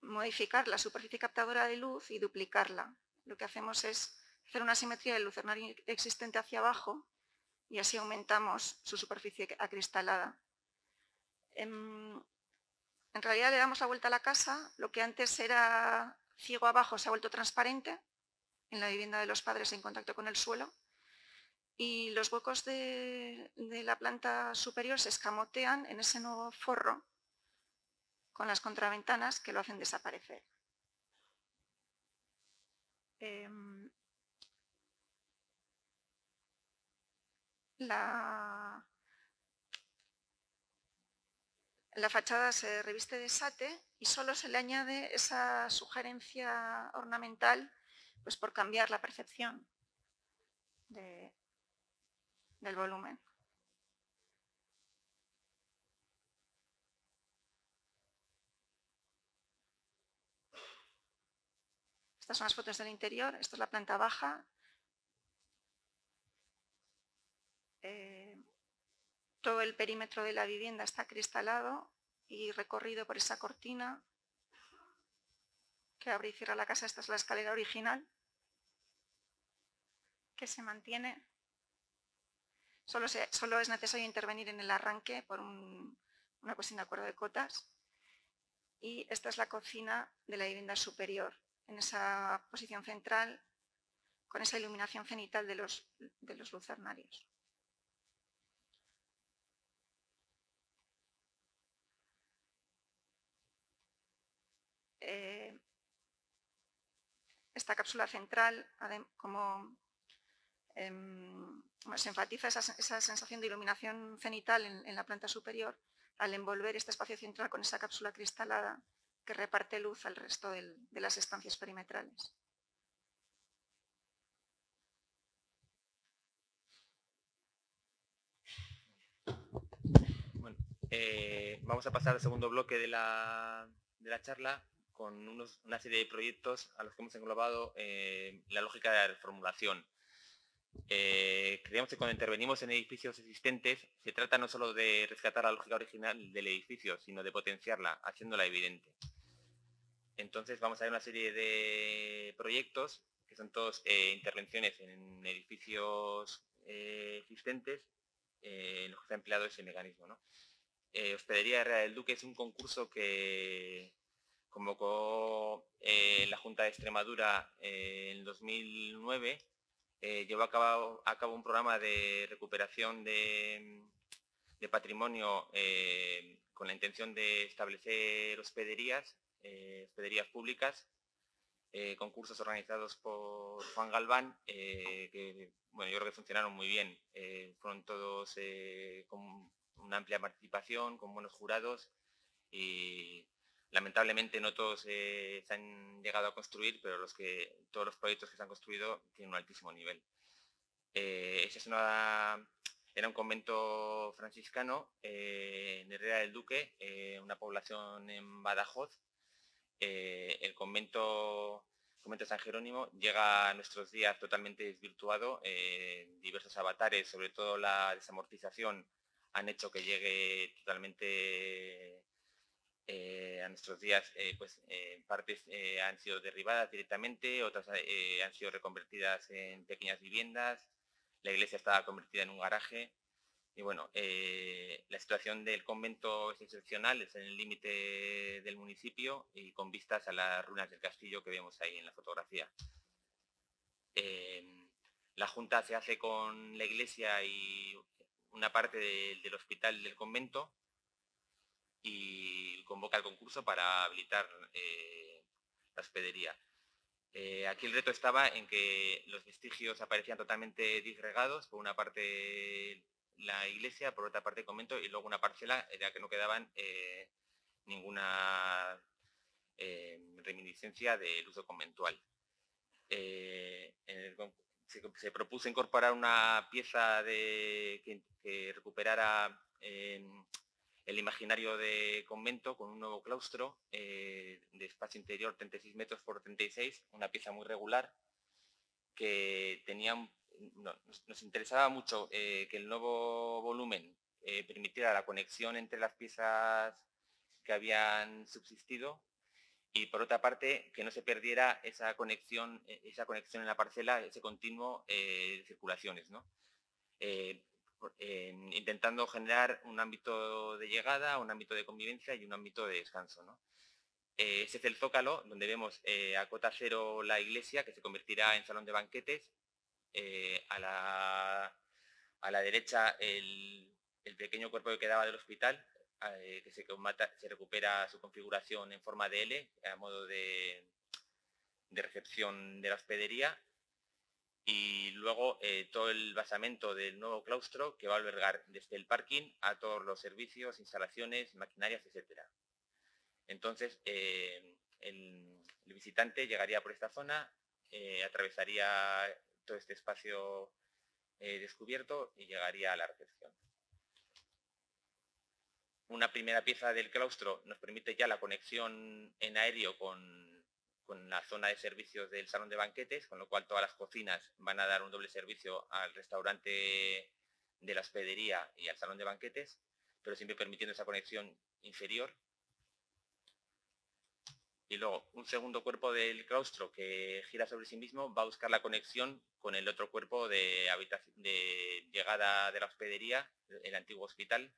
modificar la superficie captadora de luz y duplicarla lo que hacemos es hacer una simetría del lucernario existente hacia abajo y así aumentamos su superficie acristalada. En, en realidad le damos la vuelta a la casa, lo que antes era ciego abajo se ha vuelto transparente en la vivienda de los padres en contacto con el suelo y los huecos de, la planta superior se escamotean en ese nuevo forro con las contraventanas que lo hacen desaparecer. Em, la, la fachada se reviste de sate y solo se le añade esa sugerencia ornamental pues por cambiar la percepción del volumen. Estas son las fotos del interior, esta es la planta baja. Eh, todo el perímetro de la vivienda está cristalado y recorrido por esa cortina que abre y cierra la casa. Esta es la escalera original que se mantiene. Solo, es necesario intervenir en el arranque por una cuestión de acuerdo de cotas. Y esta es la cocina de la vivienda superior en esa posición central con esa iluminación cenital de los, de los lucernarios. Eh, esta cápsula central, como em, se enfatiza esa, sensación de iluminación cenital en, la planta superior, al envolver este espacio central con esa cápsula cristalada, que reparte luz al resto de las estancias perimetrales. Eh, vamos a pasar al segundo bloque de la, charla con una serie de proyectos a los que hemos englobado eh, la lógica de la reformulación. Eh, creemos que cuando intervenimos en edificios existentes se trata no solo de rescatar la lógica original del edificio, sino de potenciarla, haciéndola evidente. Entonces vamos a ver una serie de proyectos que son todos eh, intervenciones en edificios eh, existentes en los que se ha empleado ese mecanismo. Hospedería Herrera del Duque es un concurso que convocó la Junta de Extremadura en 2009 eh, llevó a cabo, un programa de recuperación de, patrimonio eh, con la intención de establecer hospederías, eh, hospederías públicas, eh, concursos organizados por Juan Galván, eh, que bueno, yo creo que funcionaron muy bien. fueron todos con una amplia participación, con buenos jurados y lamentablemente no todos se han llegado a construir, pero los que, todos los proyectos que se han construido tienen un altísimo nivel. esa es una era un convento franciscano eh, en Herrera del Duque, eh, una población en Badajoz. Eh, el convento, San Jerónimo llega a nuestros días totalmente desvirtuado. diversos avatares, sobre todo la desamortización, han hecho que llegue totalmente a nuestros días, pues partes han sido derribadas directamente, otras han sido reconvertidas en pequeñas viviendas, la iglesia estaba convertida en un garaje y bueno, eh, la situación del convento es excepcional, es en el límite del municipio y con vistas a las ruinas del castillo que vemos ahí en la fotografía. Em, la junta se hace con la iglesia y una parte del hospital del convento y convoca el concurso para habilitar eh, la hospedería. Eh, aquí el reto estaba en que los vestigios aparecían totalmente disgregados, por una parte la iglesia, por otra parte el convento y luego una parcela era que no quedaban eh, ninguna eh, reminiscencia del uso conventual. se, propuso incorporar una pieza de, que, recuperara el imaginario de convento con un nuevo claustro eh, de espacio interior 36 metros por 36, una pieza muy regular que tenía, nos, interesaba mucho eh, que el nuevo volumen eh, permitiera la conexión entre las piezas que habían subsistido y por otra parte que no se perdiera esa conexión, esa conexión en la parcela, ese continuo de circulaciones. ¿no? intentando generar un ámbito de llegada, un ámbito de convivencia y un ámbito de descanso. ¿no? Eh, ese es el zócalo, donde vemos eh, a cota cero la iglesia, que se convertirá en salón de banquetes. Eh, a, la, a, la, derecha el, pequeño cuerpo que quedaba del hospital, que se, recupera su configuración en forma de L, a modo de, de recepción de la hospedería y luego eh, todo el basamento del nuevo claustro que va a albergar desde el parking a todos los servicios, instalaciones, maquinarias, etcétera. Entonces, eh, el, visitante llegaría por esta zona, eh, atravesaría todo este espacio descubierto y llegaría a la recepción. Una primera pieza del claustro nos permite ya la conexión en aéreo con con la zona de servicios del salón de banquetes, con lo cual todas las cocinas van a dar un doble servicio al restaurante de la hospedería y al salón de banquetes, pero siempre permitiendo esa conexión inferior. Y luego, un segundo cuerpo del claustro que gira sobre sí mismo va a buscar la conexión con el otro cuerpo de, de llegada de la hospedería, el antiguo hospital,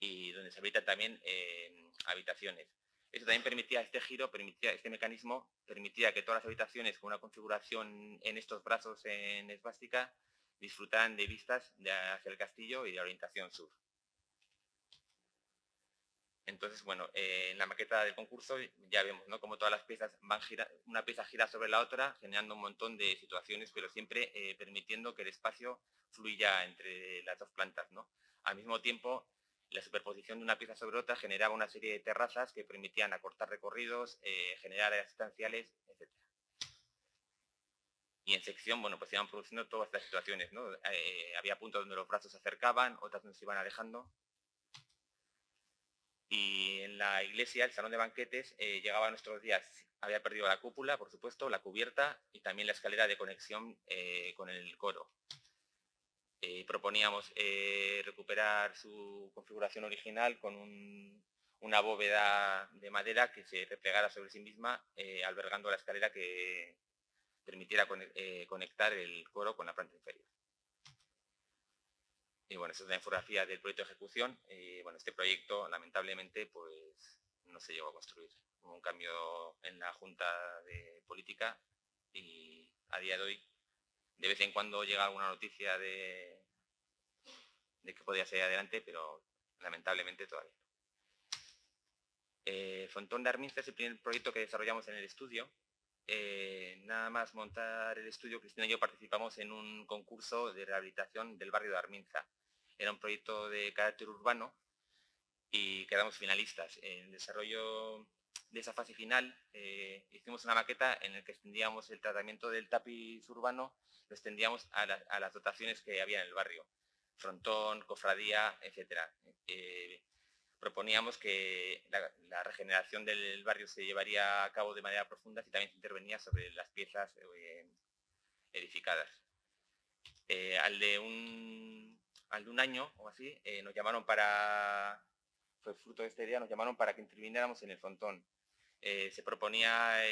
y donde se habitan también eh, habitaciones. Eso también permitía, este giro, permitía, este mecanismo permitía que todas las habitaciones con una configuración en estos brazos en esvástica disfrutaran de vistas hacia el castillo y de orientación sur. Entonces, bueno, eh, en la maqueta del concurso ya vemos ¿no? cómo todas las piezas van una pieza gira sobre la otra, generando un montón de situaciones, pero siempre eh, permitiendo que el espacio fluya entre las dos plantas. ¿no? Al mismo tiempo, la superposición de una pieza sobre otra generaba una serie de terrazas que permitían acortar recorridos, eh, generar áreas estanciales, etc. Y en sección, bueno, pues iban produciendo todas estas situaciones, ¿no? Había puntos donde los brazos se acercaban, otras donde se iban alejando. Y en la iglesia, el salón de banquetes, eh, llegaba a nuestros días, había perdido la cúpula, por supuesto, la cubierta y también la escalera de conexión con el coro. Eh, proponíamos eh, recuperar su configuración original con una bóveda de madera que se replegara sobre sí misma, eh, albergando la escalera que permitiera conectar el coro con la planta inferior. Y bueno, esta es la infografía del proyecto de ejecución. Bueno, este proyecto lamentablemente pues no se llegó a construir. Hubo un cambio en la Junta de Política y a día de hoy de vez en cuando llega alguna noticia de, de que podía ser adelante, pero lamentablemente todavía no. Eh, Fontón de Arminza es el primer proyecto que desarrollamos en el estudio. eh, nada más montar el estudio, Cristina y yo participamos en un concurso de rehabilitación del barrio de Arminza. Era un proyecto de carácter urbano y quedamos finalistas. En el desarrollo de esa fase final eh, hicimos una maqueta en la que extendíamos el tratamiento del tapiz urbano, lo extendíamos a, las dotaciones que había en el barrio, frontón, cofradía, etc proponíamos que la, regeneración del barrio se llevaría a cabo de manera profunda si también se intervenía sobre las piezas eh, edificadas. Eh, al, de un, al de un año o así, eh, nos llamaron para, fue fruto de esta idea, nos llamaron para que interviniéramos en el frontón. se proponía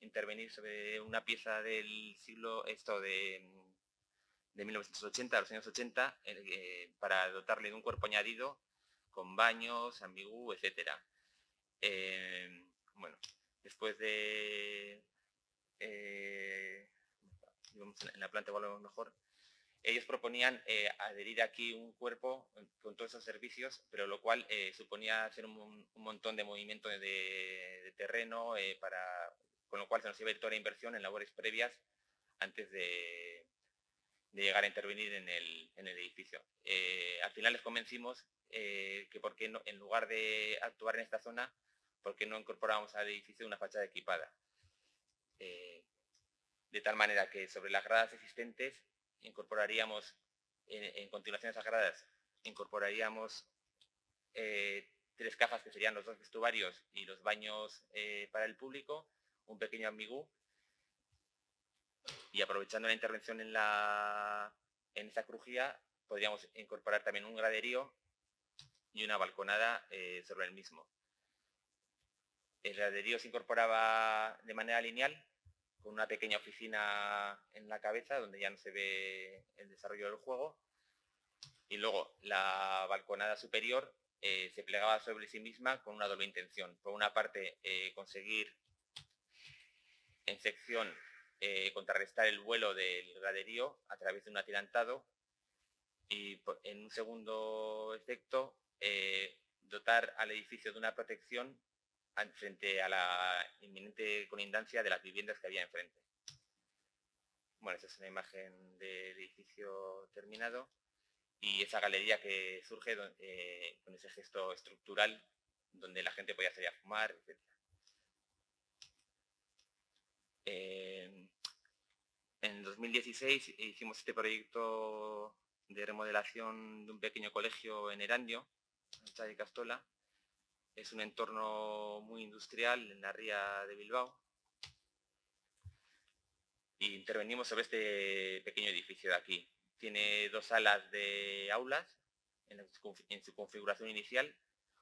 intervenir sobre una pieza del siglo, esto de, de 1980, los años 80, para dotarle de un cuerpo añadido con baños, ambigú, etcétera. Em, bueno, después de eh, en la planta volvemos mejor, ellos proponían eh, adherir aquí un cuerpo con todos esos servicios, pero lo cual eh, suponía hacer un, montón de movimiento de, terreno, con lo cual se nos iba a ir toda la inversión en labores previas antes de, llegar a intervenir en el, edificio. al final les convencimos eh, que por en lugar de actuar en esta zona, por qué no incorporamos al edificio una fachada equipada. Eh, de tal manera que sobre las gradas existentes incorporaríamos, en, continuación a esas gradas, incorporaríamos eh, tres cajas que serían los dos vestuarios y los baños para el público, un pequeño ambigú, y aprovechando la intervención en, la, en esa crujía, podríamos incorporar también un graderío y una balconada eh, sobre el mismo. El graderío se incorporaba de manera lineal, con una pequeña oficina en la cabeza, donde ya no se ve el desarrollo del juego. Y luego la balconada superior eh, se plegaba sobre sí misma con una doble intención. Por una parte, eh, conseguir en sección contrarrestar el vuelo del graderío a través de un atirantado y en un segundo efecto eh, dotar al edificio de una protección frente a la inminente colindancia de las viviendas que había enfrente. Bueno, esta es una imagen del edificio terminado y esa galería que surge eh, con ese gesto estructural donde la gente podía salir a fumar, etc. Eh, en 2016 hicimos este proyecto de remodelación de un pequeño colegio en Erandio, de Castola. Es un entorno muy industrial en la ría de Bilbao. Y intervenimos sobre este pequeño edificio de aquí. Tiene dos salas de aulas en su configuración inicial,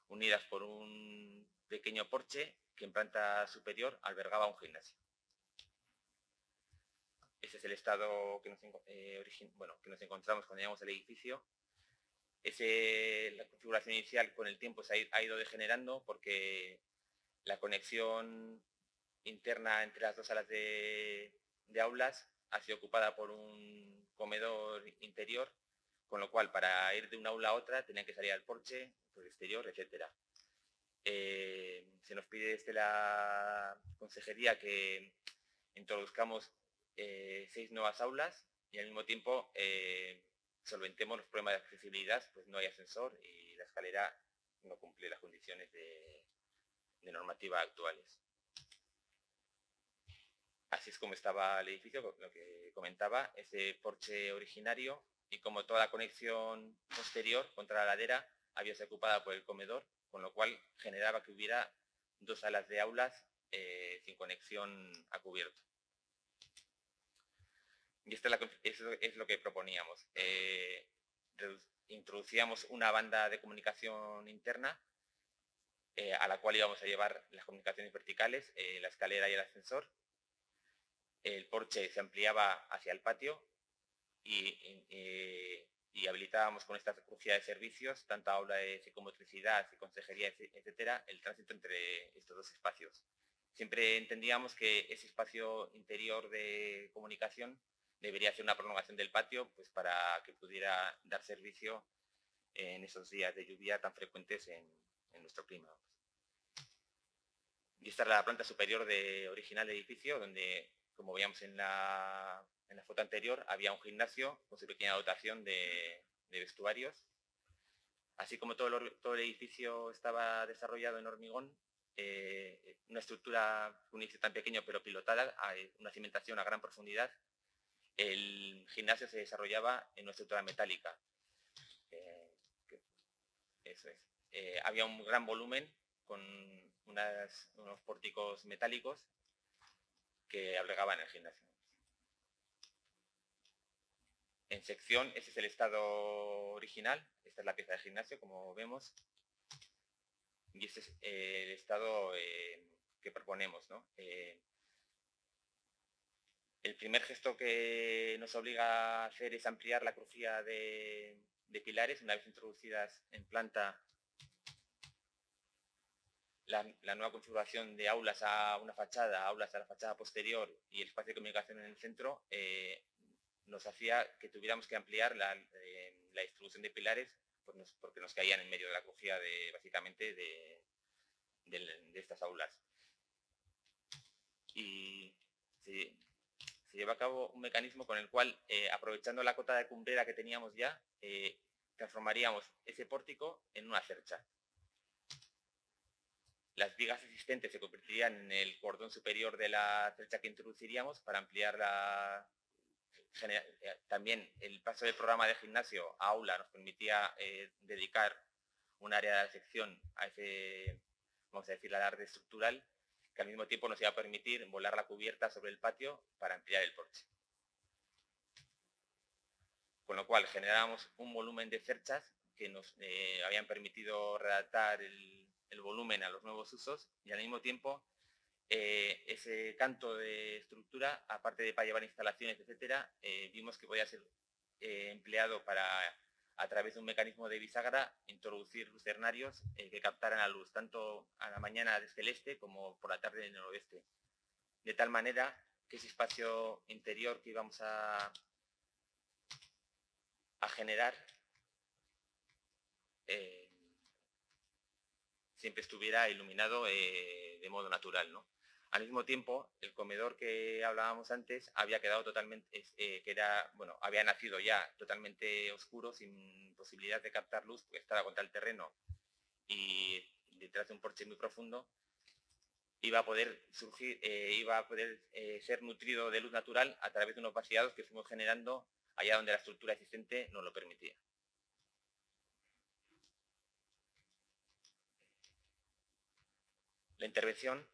unidas por un pequeño porche que en planta superior albergaba un gimnasio. Ese es el estado que nos, eh, que nos encontramos cuando llegamos al edificio la configuración inicial con el tiempo se ha, ido degenerando porque la conexión interna entre las dos salas de, aulas ha sido ocupada por un comedor interior, con lo cual para ir de una aula a otra tenían que salir al porche, por el exterior, etc. Eh, se nos pide desde la consejería que introduzcamos eh, seis nuevas aulas y al mismo tiempo eh, solventemos los problemas de accesibilidad, pues no hay ascensor y la escalera no cumple las condiciones de, normativa actuales. Así es como estaba el edificio, lo que comentaba, ese porche originario y como toda la conexión posterior contra la ladera había sido ocupada por el comedor, con lo cual generaba que hubiera dos salas de aulas eh, sin conexión a cubierto. Y esto es, lo que proponíamos. Eh, introducíamos una banda de comunicación interna eh, a la cual íbamos a llevar las comunicaciones verticales, eh, la escalera y el ascensor. El porche se ampliaba hacia el patio y, habilitábamos con esta crujía de servicios, tanto aula de psicomotricidad, consejería, etcétera, el tránsito entre estos dos espacios. Siempre entendíamos que ese espacio interior de comunicación debería ser una prolongación del patio pues para que pudiera dar servicio en esos días de lluvia tan frecuentes en, nuestro clima. Y esta es la planta superior de original edificio, donde, como veíamos en la, en la foto anterior, había un gimnasio con su pequeña dotación de, vestuarios. Así como todo el, todo el, edificio estaba desarrollado en hormigón, eh, una estructura, un edificio tan pequeño pero pilotada, una cimentación a gran profundidad, el gimnasio se desarrollaba en una estructura metálica. Eh, eso es. Eh, había un gran volumen con unos pórticos metálicos que albergaban el gimnasio. En sección, ese es el estado original, esta es la pieza de gimnasio, como vemos, y este es el estado eh, que proponemos. Eh, el primer gesto que nos obliga a hacer es ampliar la crujía de pilares, una vez introducidas en planta la, nueva configuración de aulas a una fachada, aulas a la fachada posterior y el espacio de comunicación en el centro, eh, nos hacía que tuviéramos que ampliar la, eh, distribución de pilares porque nos caían en medio de la de, básicamente de, estas aulas. Y lleva a cabo un mecanismo con el cual, eh, aprovechando la cota de cumbrera que teníamos ya, transformaríamos ese pórtico en una cercha. Las vigas existentes se convertirían en el cordón superior de la cercha que introduciríamos para ampliar. Eh, también el paso del programa de gimnasio a aula nos permitía eh, dedicar un área de la sección a ese, vamos a decir, la alarde estructural, que al mismo tiempo nos iba a permitir volar la cubierta sobre el patio para ampliar el porche. Con lo cual generábamos un volumen de cerchas que nos eh, habían permitido redactar el volumen a los nuevos usos y al mismo tiempo eh, ese canto de estructura, aparte de para llevar instalaciones, etcétera, eh, vimos que podía ser empleado para, a través de un mecanismo de bisagra, introducir lucernarios que captaran la luz tanto a la mañana desde el este como por la tarde en el oeste. De tal manera que ese espacio interior que íbamos a, a generar siempre estuviera iluminado eh, de modo natural. ¿no? Al mismo tiempo, el comedor que hablábamos antes había quedado totalmente, eh, que era, bueno, había nacido ya totalmente oscuro, sin posibilidad de captar luz, porque estaba contra el terreno y detrás de un porche muy profundo, iba a poder surgir, eh, iba a poder ser nutrido de luz natural a través de unos vaciados que fuimos generando allá donde la estructura existente nos lo permitía. La intervención...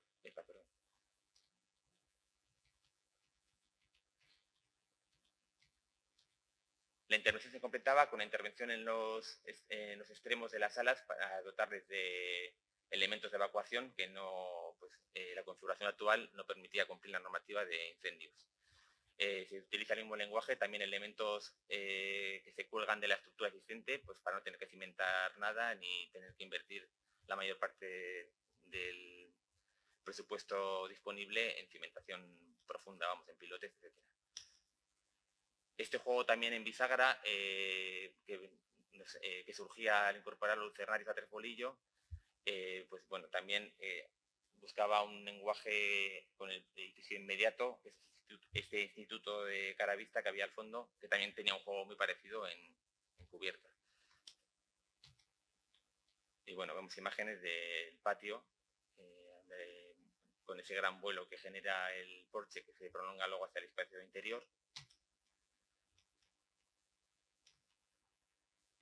La intervención se completaba con la intervención en los, extremos de las salas para dotarles de elementos de evacuación que no, pues, eh, la configuración actual no permitía cumplir la normativa de incendios. Eh, se utiliza el mismo lenguaje, también elementos eh, que se cuelgan de la estructura existente, pues para no tener que cimentar nada ni tener que invertir la mayor parte del presupuesto disponible en cimentación profunda, vamos, en pilotes, etc. Este juego también en bisagra, eh, eh, que, surgía al incorporar los lucernarios a tres bolillo, eh, pues bueno, también buscaba un lenguaje con el edificio inmediato, este instituto de caravista que había al fondo, que también tenía un juego muy parecido en cubierta. Y bueno, vemos imágenes del patio con ese gran vuelo que genera el porche que se prolonga luego hacia el espacio interior.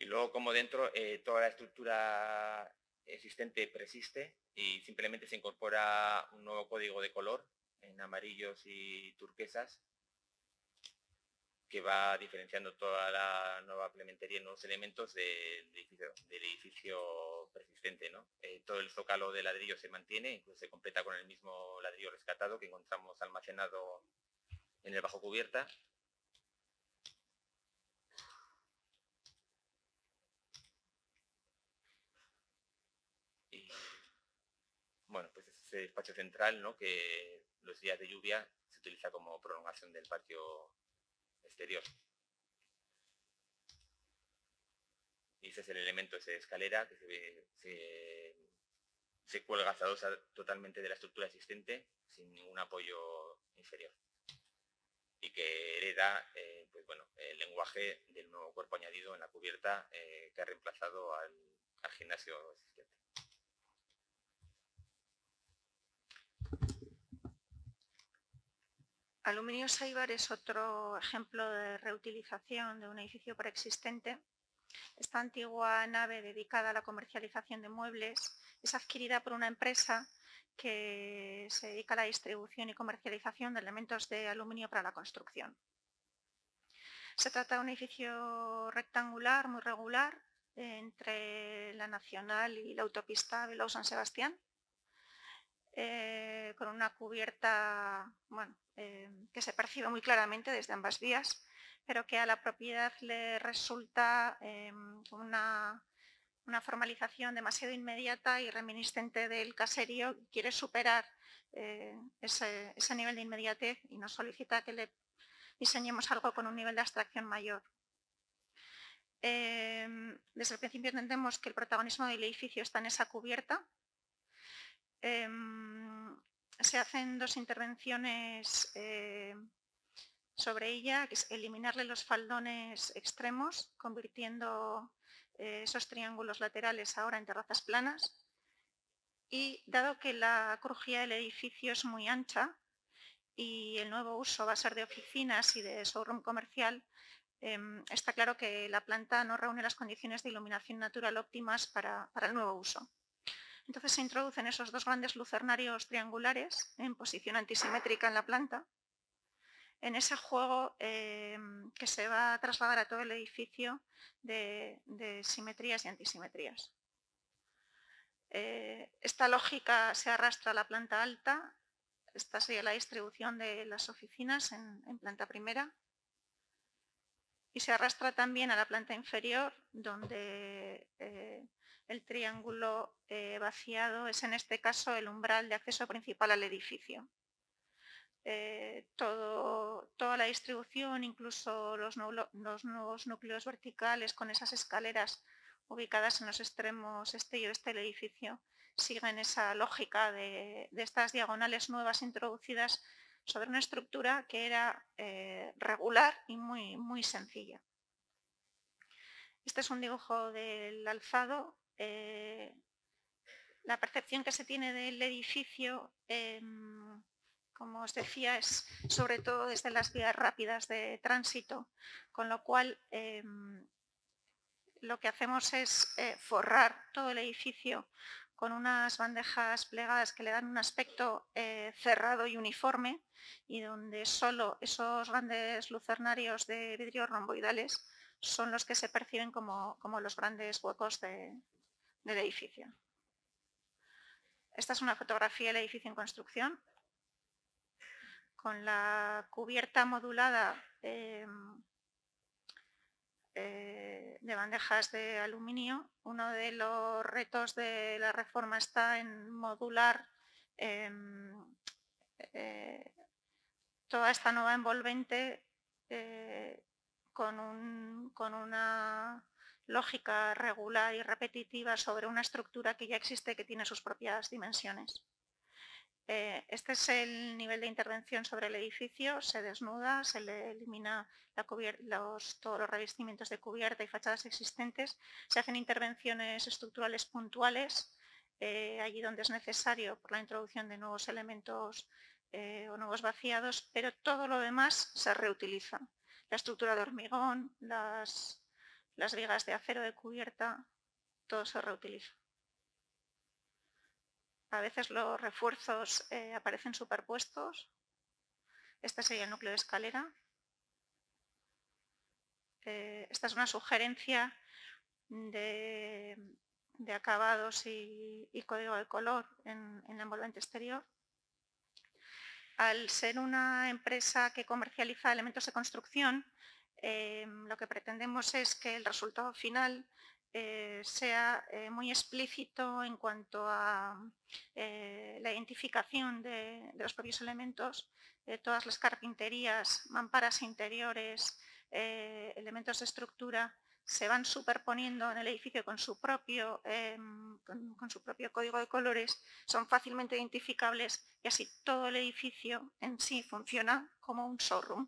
Y luego como dentro eh, toda la estructura existente persiste y simplemente se incorpora un nuevo código de color en amarillos y turquesas que va diferenciando toda la nueva implementería y nuevos elementos del edificio, persistente. ¿no? Eh, todo el zócalo de ladrillo se mantiene, incluso se completa con el mismo ladrillo rescatado que encontramos almacenado en el bajo cubierta. Y, bueno, pues ese despacho central ¿no? que los días de lluvia se utiliza como prolongación del patio exterior. Y ese es el elemento, esa escalera que se, se cuelga azadosa totalmente de la estructura existente sin ningún apoyo inferior y que hereda eh, pues bueno, el lenguaje del nuevo cuerpo añadido en la cubierta eh, que ha reemplazado al, gimnasio existente. Aluminio Saibar es otro ejemplo de reutilización de un edificio preexistente. Esta antigua nave dedicada a la comercialización de muebles es adquirida por una empresa que se dedica a la distribución y comercialización de elementos de aluminio para la construcción. Se trata de un edificio rectangular muy regular entre la Nacional y la autopista Bilbao-San Sebastián, eh, con una cubierta eh, que se percibe muy claramente desde ambas vías, pero que a la propiedad le resulta una una formalización demasiado inmediata y reminiscente del caserío quiere superar eh, ese, nivel de inmediatez y nos solicita que le diseñemos algo con un nivel de abstracción mayor. Em, desde el principio entendemos que el protagonismo del edificio está en esa cubierta. Em, se hacen dos intervenciones eh, sobre ella, que es eliminarle los faldones extremos, convirtiendo eh, esos triángulos laterales ahora en terrazas planas. Y dado que la crujía del edificio es muy ancha y el nuevo uso va a ser de oficinas y de showroom comercial, em, está claro que la planta no reúne las condiciones de iluminación natural óptimas para, para el nuevo uso. Entonces se introducen esos dos grandes lucernarios triangulares en posición antisimétrica en la planta. En ese juego em, que se va a trasladar a todo el edificio de, simetrías y antisimetrías. Eh, esta lógica se arrastra a la planta alta, esta sería la distribución de las oficinas en, planta primera, y se arrastra también a la planta inferior, donde eh, el triángulo eh, vaciado es en este caso el umbral de acceso principal al edificio. Eh, toda la distribución, incluso los, nuevos núcleos verticales con esas escaleras ubicadas en los extremos este y oeste del edificio, siguen esa lógica de, estas diagonales nuevas introducidas sobre una estructura que era eh, regular y muy, muy sencilla. Este es un dibujo del alzado. Eh, la percepción que se tiene del edificio em, como os decía, es sobre todo desde las vías rápidas de tránsito, con lo cual em, lo que hacemos es eh, forrar todo el edificio con unas bandejas plegadas que le dan un aspecto eh, cerrado y uniforme y donde solo esos grandes lucernarios de vidrio romboidales son los que se perciben como, los grandes huecos del edificio. Esta es una fotografía del edificio en construcción con la cubierta modulada em, eh, de bandejas de aluminio. Uno de los retos de la reforma está en modular em, eh, toda esta nueva envolvente eh, con, con una lógica regular y repetitiva sobre una estructura que ya existe que tiene sus propias dimensiones. Eh, este es el nivel de intervención sobre el edificio, se desnuda, se le elimina todos los revestimientos de cubierta y fachadas existentes, se hacen intervenciones estructurales puntuales, eh, allí donde es necesario por la introducción de nuevos elementos eh, o nuevos vaciados, pero todo lo demás se reutiliza. La estructura de hormigón, las vigas de acero de cubierta, todo se reutiliza. A veces los refuerzos eh, aparecen superpuestos. Este sería el núcleo de escalera. Eh, esta es una sugerencia de, acabados y, código de color en, el envolvente exterior. Al ser una empresa que comercializa elementos de construcción, eh, lo que pretendemos es que el resultado final eh, sea eh, muy explícito en cuanto a eh, la identificación de, los propios elementos, todas las carpinterías, mamparas interiores, elementos de estructura se van superponiendo en el edificio em, con, su propio código de colores, son fácilmente identificables y así todo el edificio en sí funciona como un showroom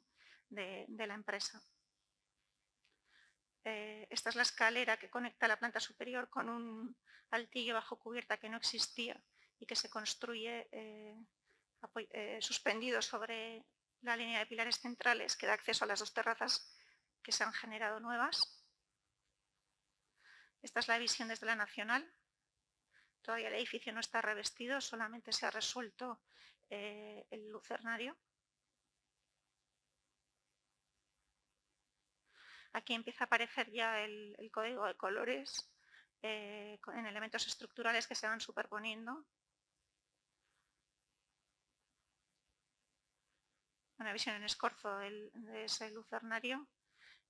de, la empresa. Eh, esta es la escalera que conecta la planta superior con un altillo bajo cubierta que no existía y que se construye eh, eh, suspendido sobre la línea de pilares centrales que da acceso a las dos terrazas que se han generado nuevas. Esta es la visión desde la Nacional. Todavía el edificio no está revestido, solamente se ha resuelto el lucernario. Aquí empieza a aparecer ya el, código de colores eh, en elementos estructurales que se van superponiendo. Una visión en escorzo de ese lucernario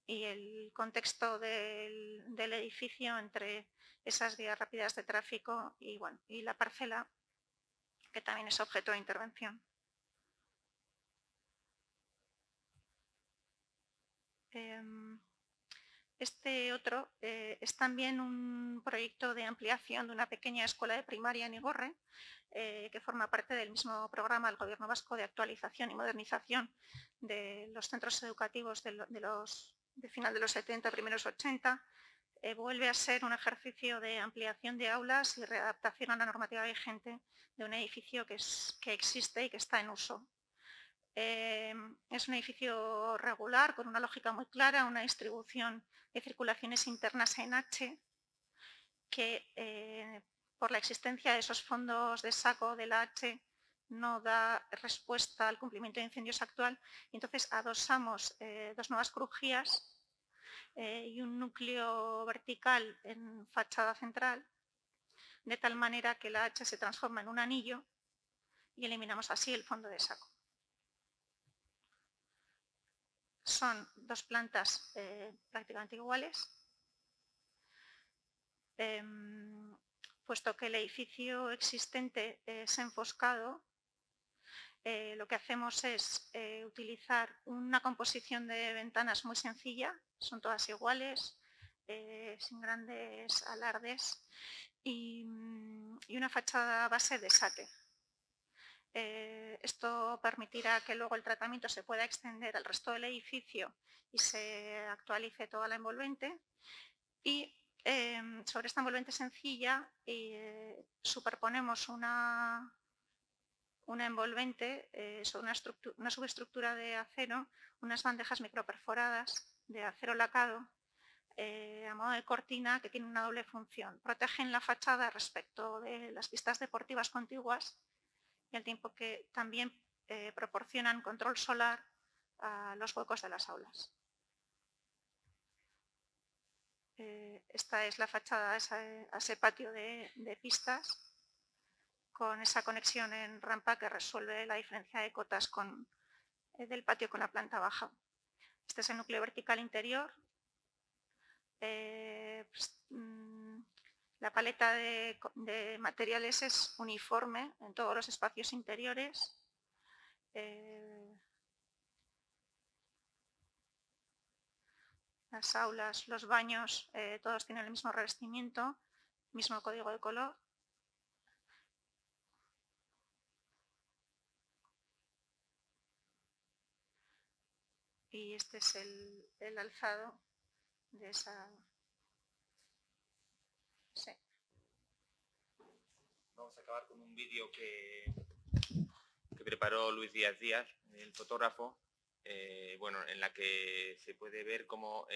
y el contexto del, edificio entre esas vías rápidas de tráfico y, la parcela, que también es objeto de intervención. Em, este otro eh, es también un proyecto de ampliación de una pequeña escuela de primaria en Igorre, eh, que forma parte del mismo programa del Gobierno Vasco de actualización y modernización de los centros educativos de los de final de los 70, primeros 80, eh, vuelve a ser un ejercicio de ampliación de aulas y readaptación a la normativa vigente de un edificio que, existe y que está en uso. Es un edificio regular con una lógica muy clara, una distribución de circulaciones internas en H, que eh, por la existencia de esos fondos de saco de la H no da respuesta al cumplimiento de incendios actual y entonces adosamos eh, dos nuevas crujías eh, y un núcleo vertical en fachada central de tal manera que la H se transforma en un anillo y eliminamos así el fondo de saco. Son dos plantas eh, prácticamente iguales, em, puesto que el edificio existente es enfoscado eh, lo que hacemos es eh, utilizar una composición de ventanas muy sencilla, son todas iguales, sin grandes alardes, y, mm, una fachada base de saque. esto permitirá que luego el tratamiento se pueda extender al resto del edificio y se actualice toda la envolvente. Y sobre esta envolvente sencilla superponemos una, una envolvente eh, sobre una, subestructura de acero, unas bandejas microperforadas de acero lacado eh, a modo de cortina que tiene una doble función. Protegen la fachada respecto de las pistas deportivas contiguas y al tiempo que también eh, proporcionan control solar a los huecos de las aulas. esta es la fachada a ese, patio de pistas con esa conexión en rampa que resuelve la diferencia de cotas con, eh, del patio con la planta baja. Este es el núcleo vertical interior. Eh, pues, mm, la paleta de, materiales es uniforme en todos los espacios interiores. Eh, las aulas, los baños, todos tienen el mismo revestimiento, mismo código de color. y este es el, alzado de esa... Sí. Vamos a acabar con un vídeo que, preparó Luis Díaz Díaz, el fotógrafo, eh, bueno, en la que se puede ver cómo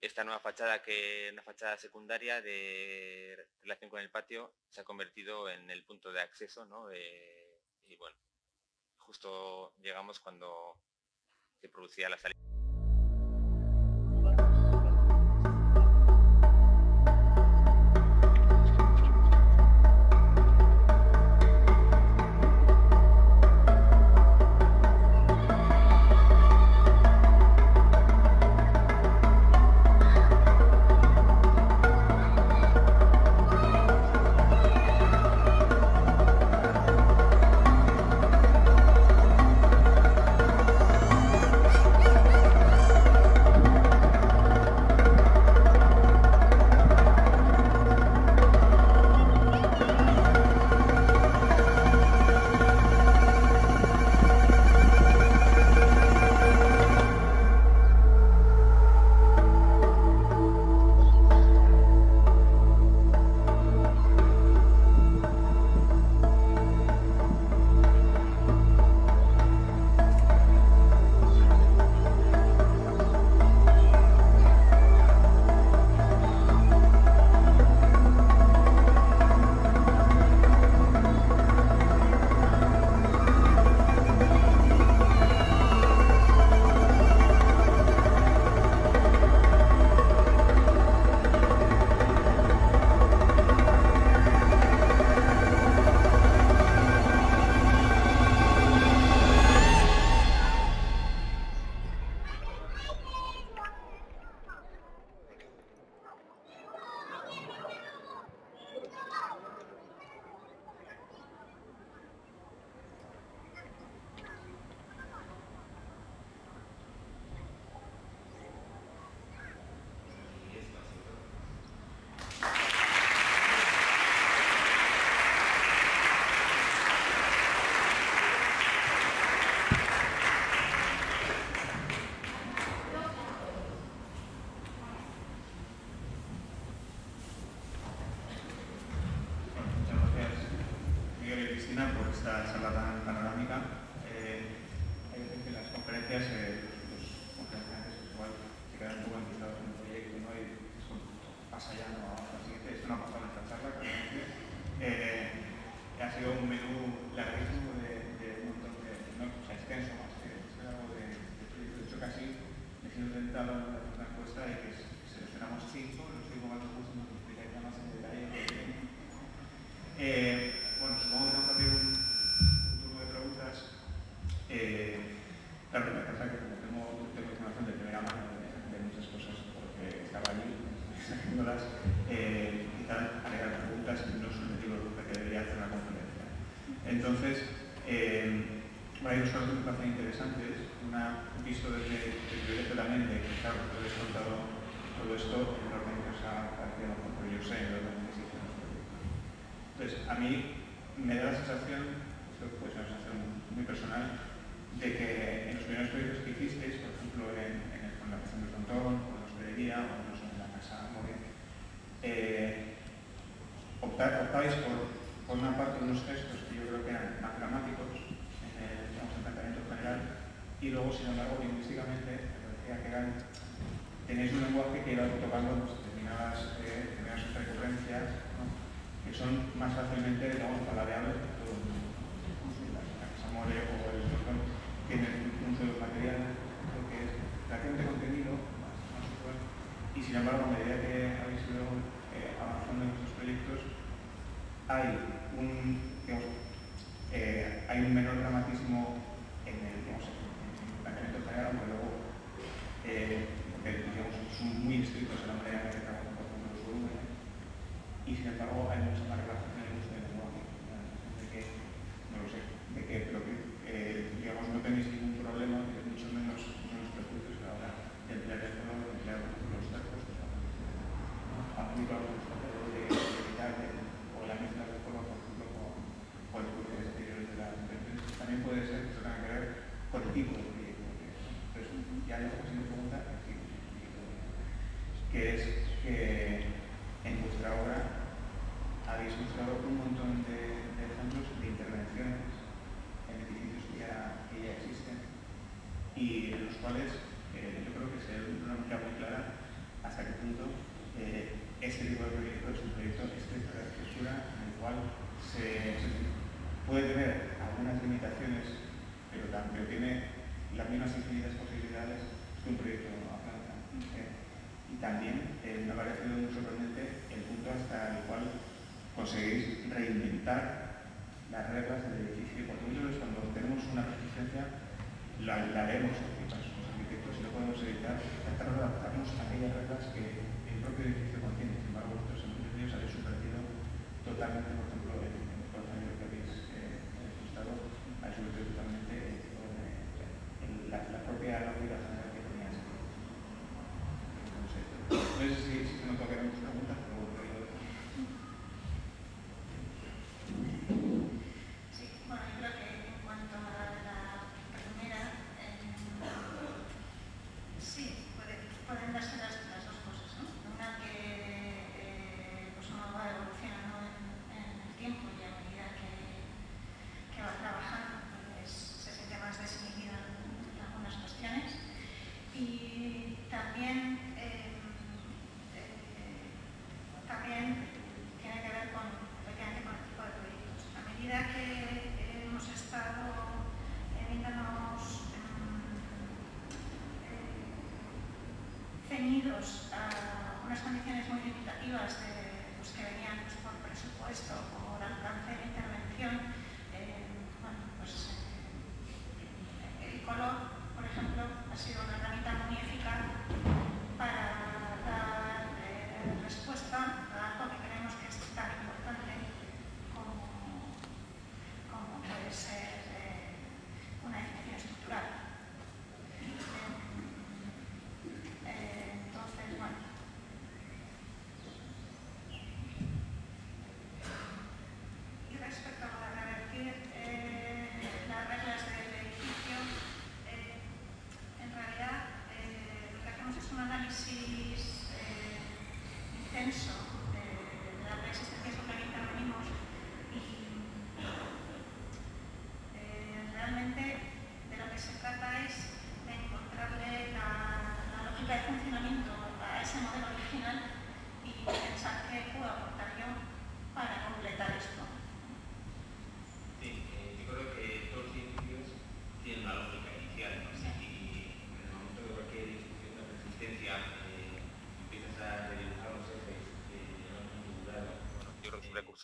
esta nueva fachada, que una fachada secundaria de relación con el patio, se ha convertido en el punto de acceso, ¿no? Y bueno, justo llegamos cuando se producía la salida. Grazie alla Dani. sin embargo, lingüísticamente, tenéis un lenguaje que iba tocando pues, determinadas, eh, recurrencias que son más fácilmente, digamos, paladeables que todo el mundo. La, la que se o el otro tienen un solo material, lo que es relativamente contenido, más, más. Y sin embargo, a medida que habéis ido eh, avanzando en estos proyectos, hay un, eh, hay un menor dramatismo manera, pero logo eh, porque, digamos, son muy estrictos en la manera en la que trabajan con los volúmenes y sin embargo hay muchas más relaciones iniciativas de, pues, que venían pues, por presupuesto o por alcance de intervención, eh, bueno, pues eh, el color, por ejemplo, ha sido una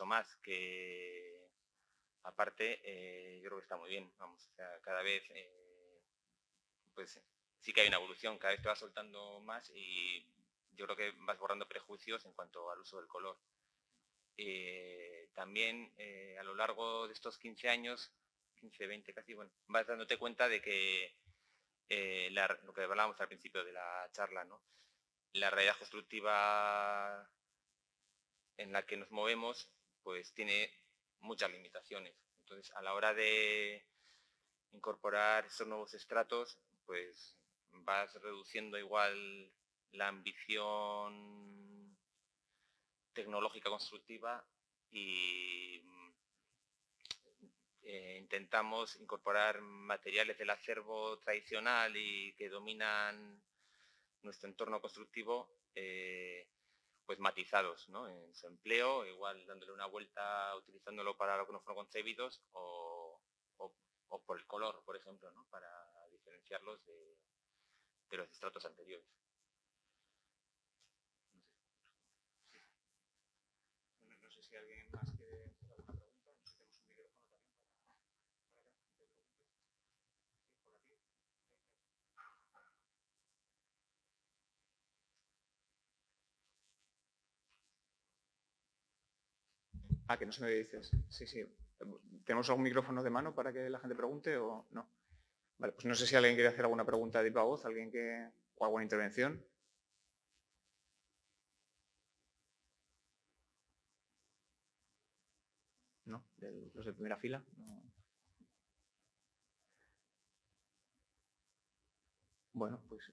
más, que aparte eh, yo creo que está muy bien, vamos, cada vez eh, pues sí que hay una evolución, cada vez te vas soltando más y yo creo que vas borrando prejuicios en cuanto al uso del color. también a lo largo de estos 15 años, 15, 20 casi, bueno, vas dándote cuenta de que lo que hablábamos al principio de la charla, ¿no? la realidad constructiva en la que nos movemos, pues tiene muchas limitaciones. Entonces, a la hora de incorporar esos nuevos estratos, pues vas reduciendo igual la ambición tecnológica constructiva y eh, intentamos incorporar materiales del acervo tradicional y que dominan nuestro entorno constructivo eh, pues matizados en su empleo, igual dándole una vuelta utilizándolo para lo que no fueron concebidos o, por el color, por ejemplo, para diferenciarlos de, los estratos anteriores. No sé si alguien más Ah, que no se me dices. Sí, sí. ¿Tenemos algún micrófono de mano para que la gente pregunte o no? Vale, pues no sé si alguien quiere hacer alguna pregunta de viva voz, alguien que. o alguna intervención. ¿No? ¿Los de primera fila? Bueno, pues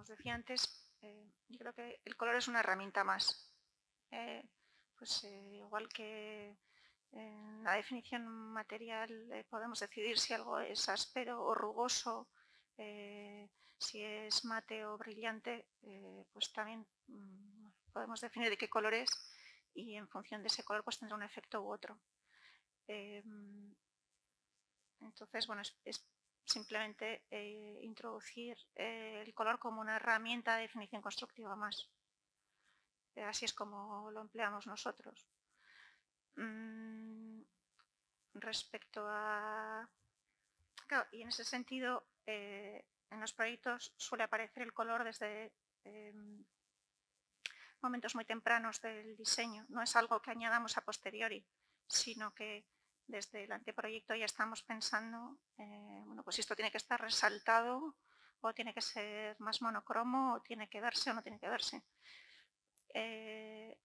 os decía antes, eh, yo creo que el color es una herramienta más. Eh, pues eh, igual que En la definición material podemos decidir si algo es áspero o rugoso, si es mate o brillante, pues también mm, podemos definir de qué color es y en función de ese color pues tendrá un efecto u otro. Em, entonces, bueno, es, simplemente introducir el color como una herramienta de definición constructiva más. Así es como lo empleamos nosotros. Mm, respecto a... y en ese sentido, eh, en los proyectos suele aparecer el color desde momentos muy tempranos del diseño. No es algo que añadamos a posteriori, sino que desde el anteproyecto ya estamos pensando, eh, bueno, pues esto tiene que estar resaltado o tiene que ser más monocromo o tiene que verse o no tiene que verse. Eh,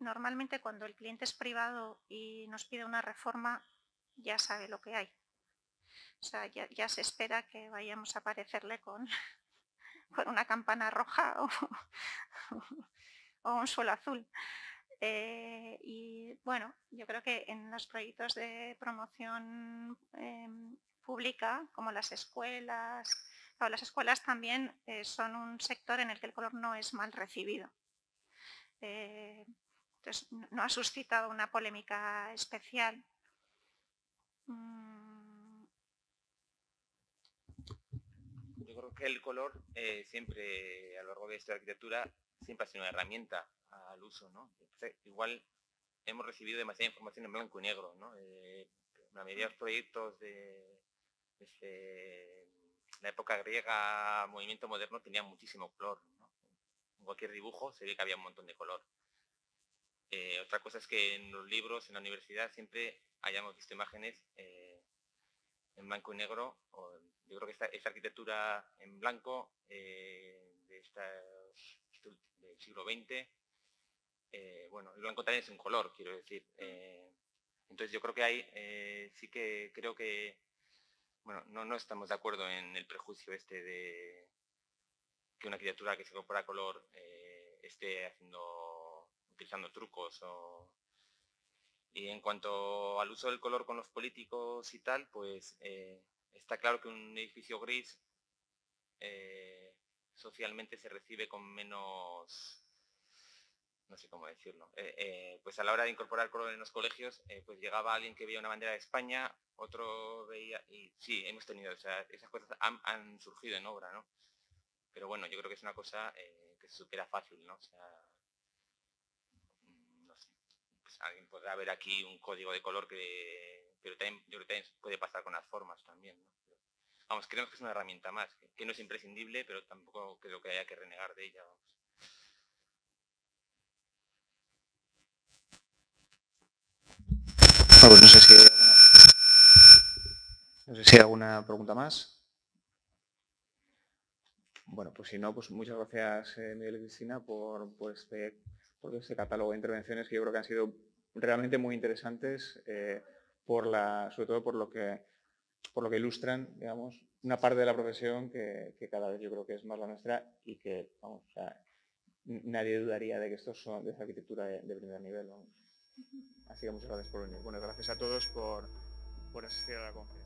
normalmente cuando el cliente es privado y nos pide una reforma, ya sabe lo que hay. O sea, ya, se espera que vayamos a aparecerle con, con una campana roja o, un suelo azul. Eh, y bueno, yo creo que en los proyectos de promoción em, pública, como las escuelas, las escuelas también eh, son un sector en el que el color no es mal recibido. Eh, entonces, no ha suscitado una polémica especial. Mm. Yo creo que el color siempre, a lo largo de esta arquitectura, siempre ha sido una herramienta al uso. ¿no? igual hemos recibido demasiada información en blanco y negro. ¿no? la mayoría de los proyectos de, la época griega, movimiento moderno, tenía muchísimo color. En cualquier dibujo se ve que había un montón de color. Eh, otra cosa es que en los libros, en la universidad, siempre hayamos visto imágenes eh, en blanco y negro. yo creo que esta, arquitectura en blanco eh, de del siglo XX, bueno, el blanco también es un color, quiero decir. entonces yo creo que hay, sí que creo que, bueno, no, no estamos de acuerdo en el prejuicio este de que una arquitectura que se incorpora color esté haciendo utilizando trucos Y en cuanto al uso del color con los políticos y tal, pues eh, está claro que un edificio gris eh, socialmente se recibe con menos no sé cómo decirlo, eh, pues a la hora de incorporar color en los colegios, pues llegaba alguien que veía una bandera de España, otro veía, y sí, hemos tenido, o sea, esas cosas han, surgido en obra, ¿no? Pero bueno, yo creo que es una cosa que se supera fácil, ¿no? O sea, alguien podrá ver aquí un código de color que, pero también, que puede pasar con las formas también. Vamos, creo que es una herramienta más, que, no es imprescindible, pero tampoco creo que haya que renegar de ella. Vamos. No sé si hay alguna, no sé si alguna pregunta más. Bueno, pues si no, pues muchas gracias eh, Miguel y Cristina por, por, este, por este catálogo de intervenciones que yo creo que han sido realmente muy interesantes, eh, por la, sobre todo por lo, que, por lo que ilustran, digamos, una parte de la profesión que, cada vez yo creo que es más la nuestra y que, vamos, nadie dudaría de que estos son de arquitectura de, primer nivel. Así que muchas gracias por venir. Bueno, gracias a todos por, por asistir a la conferencia.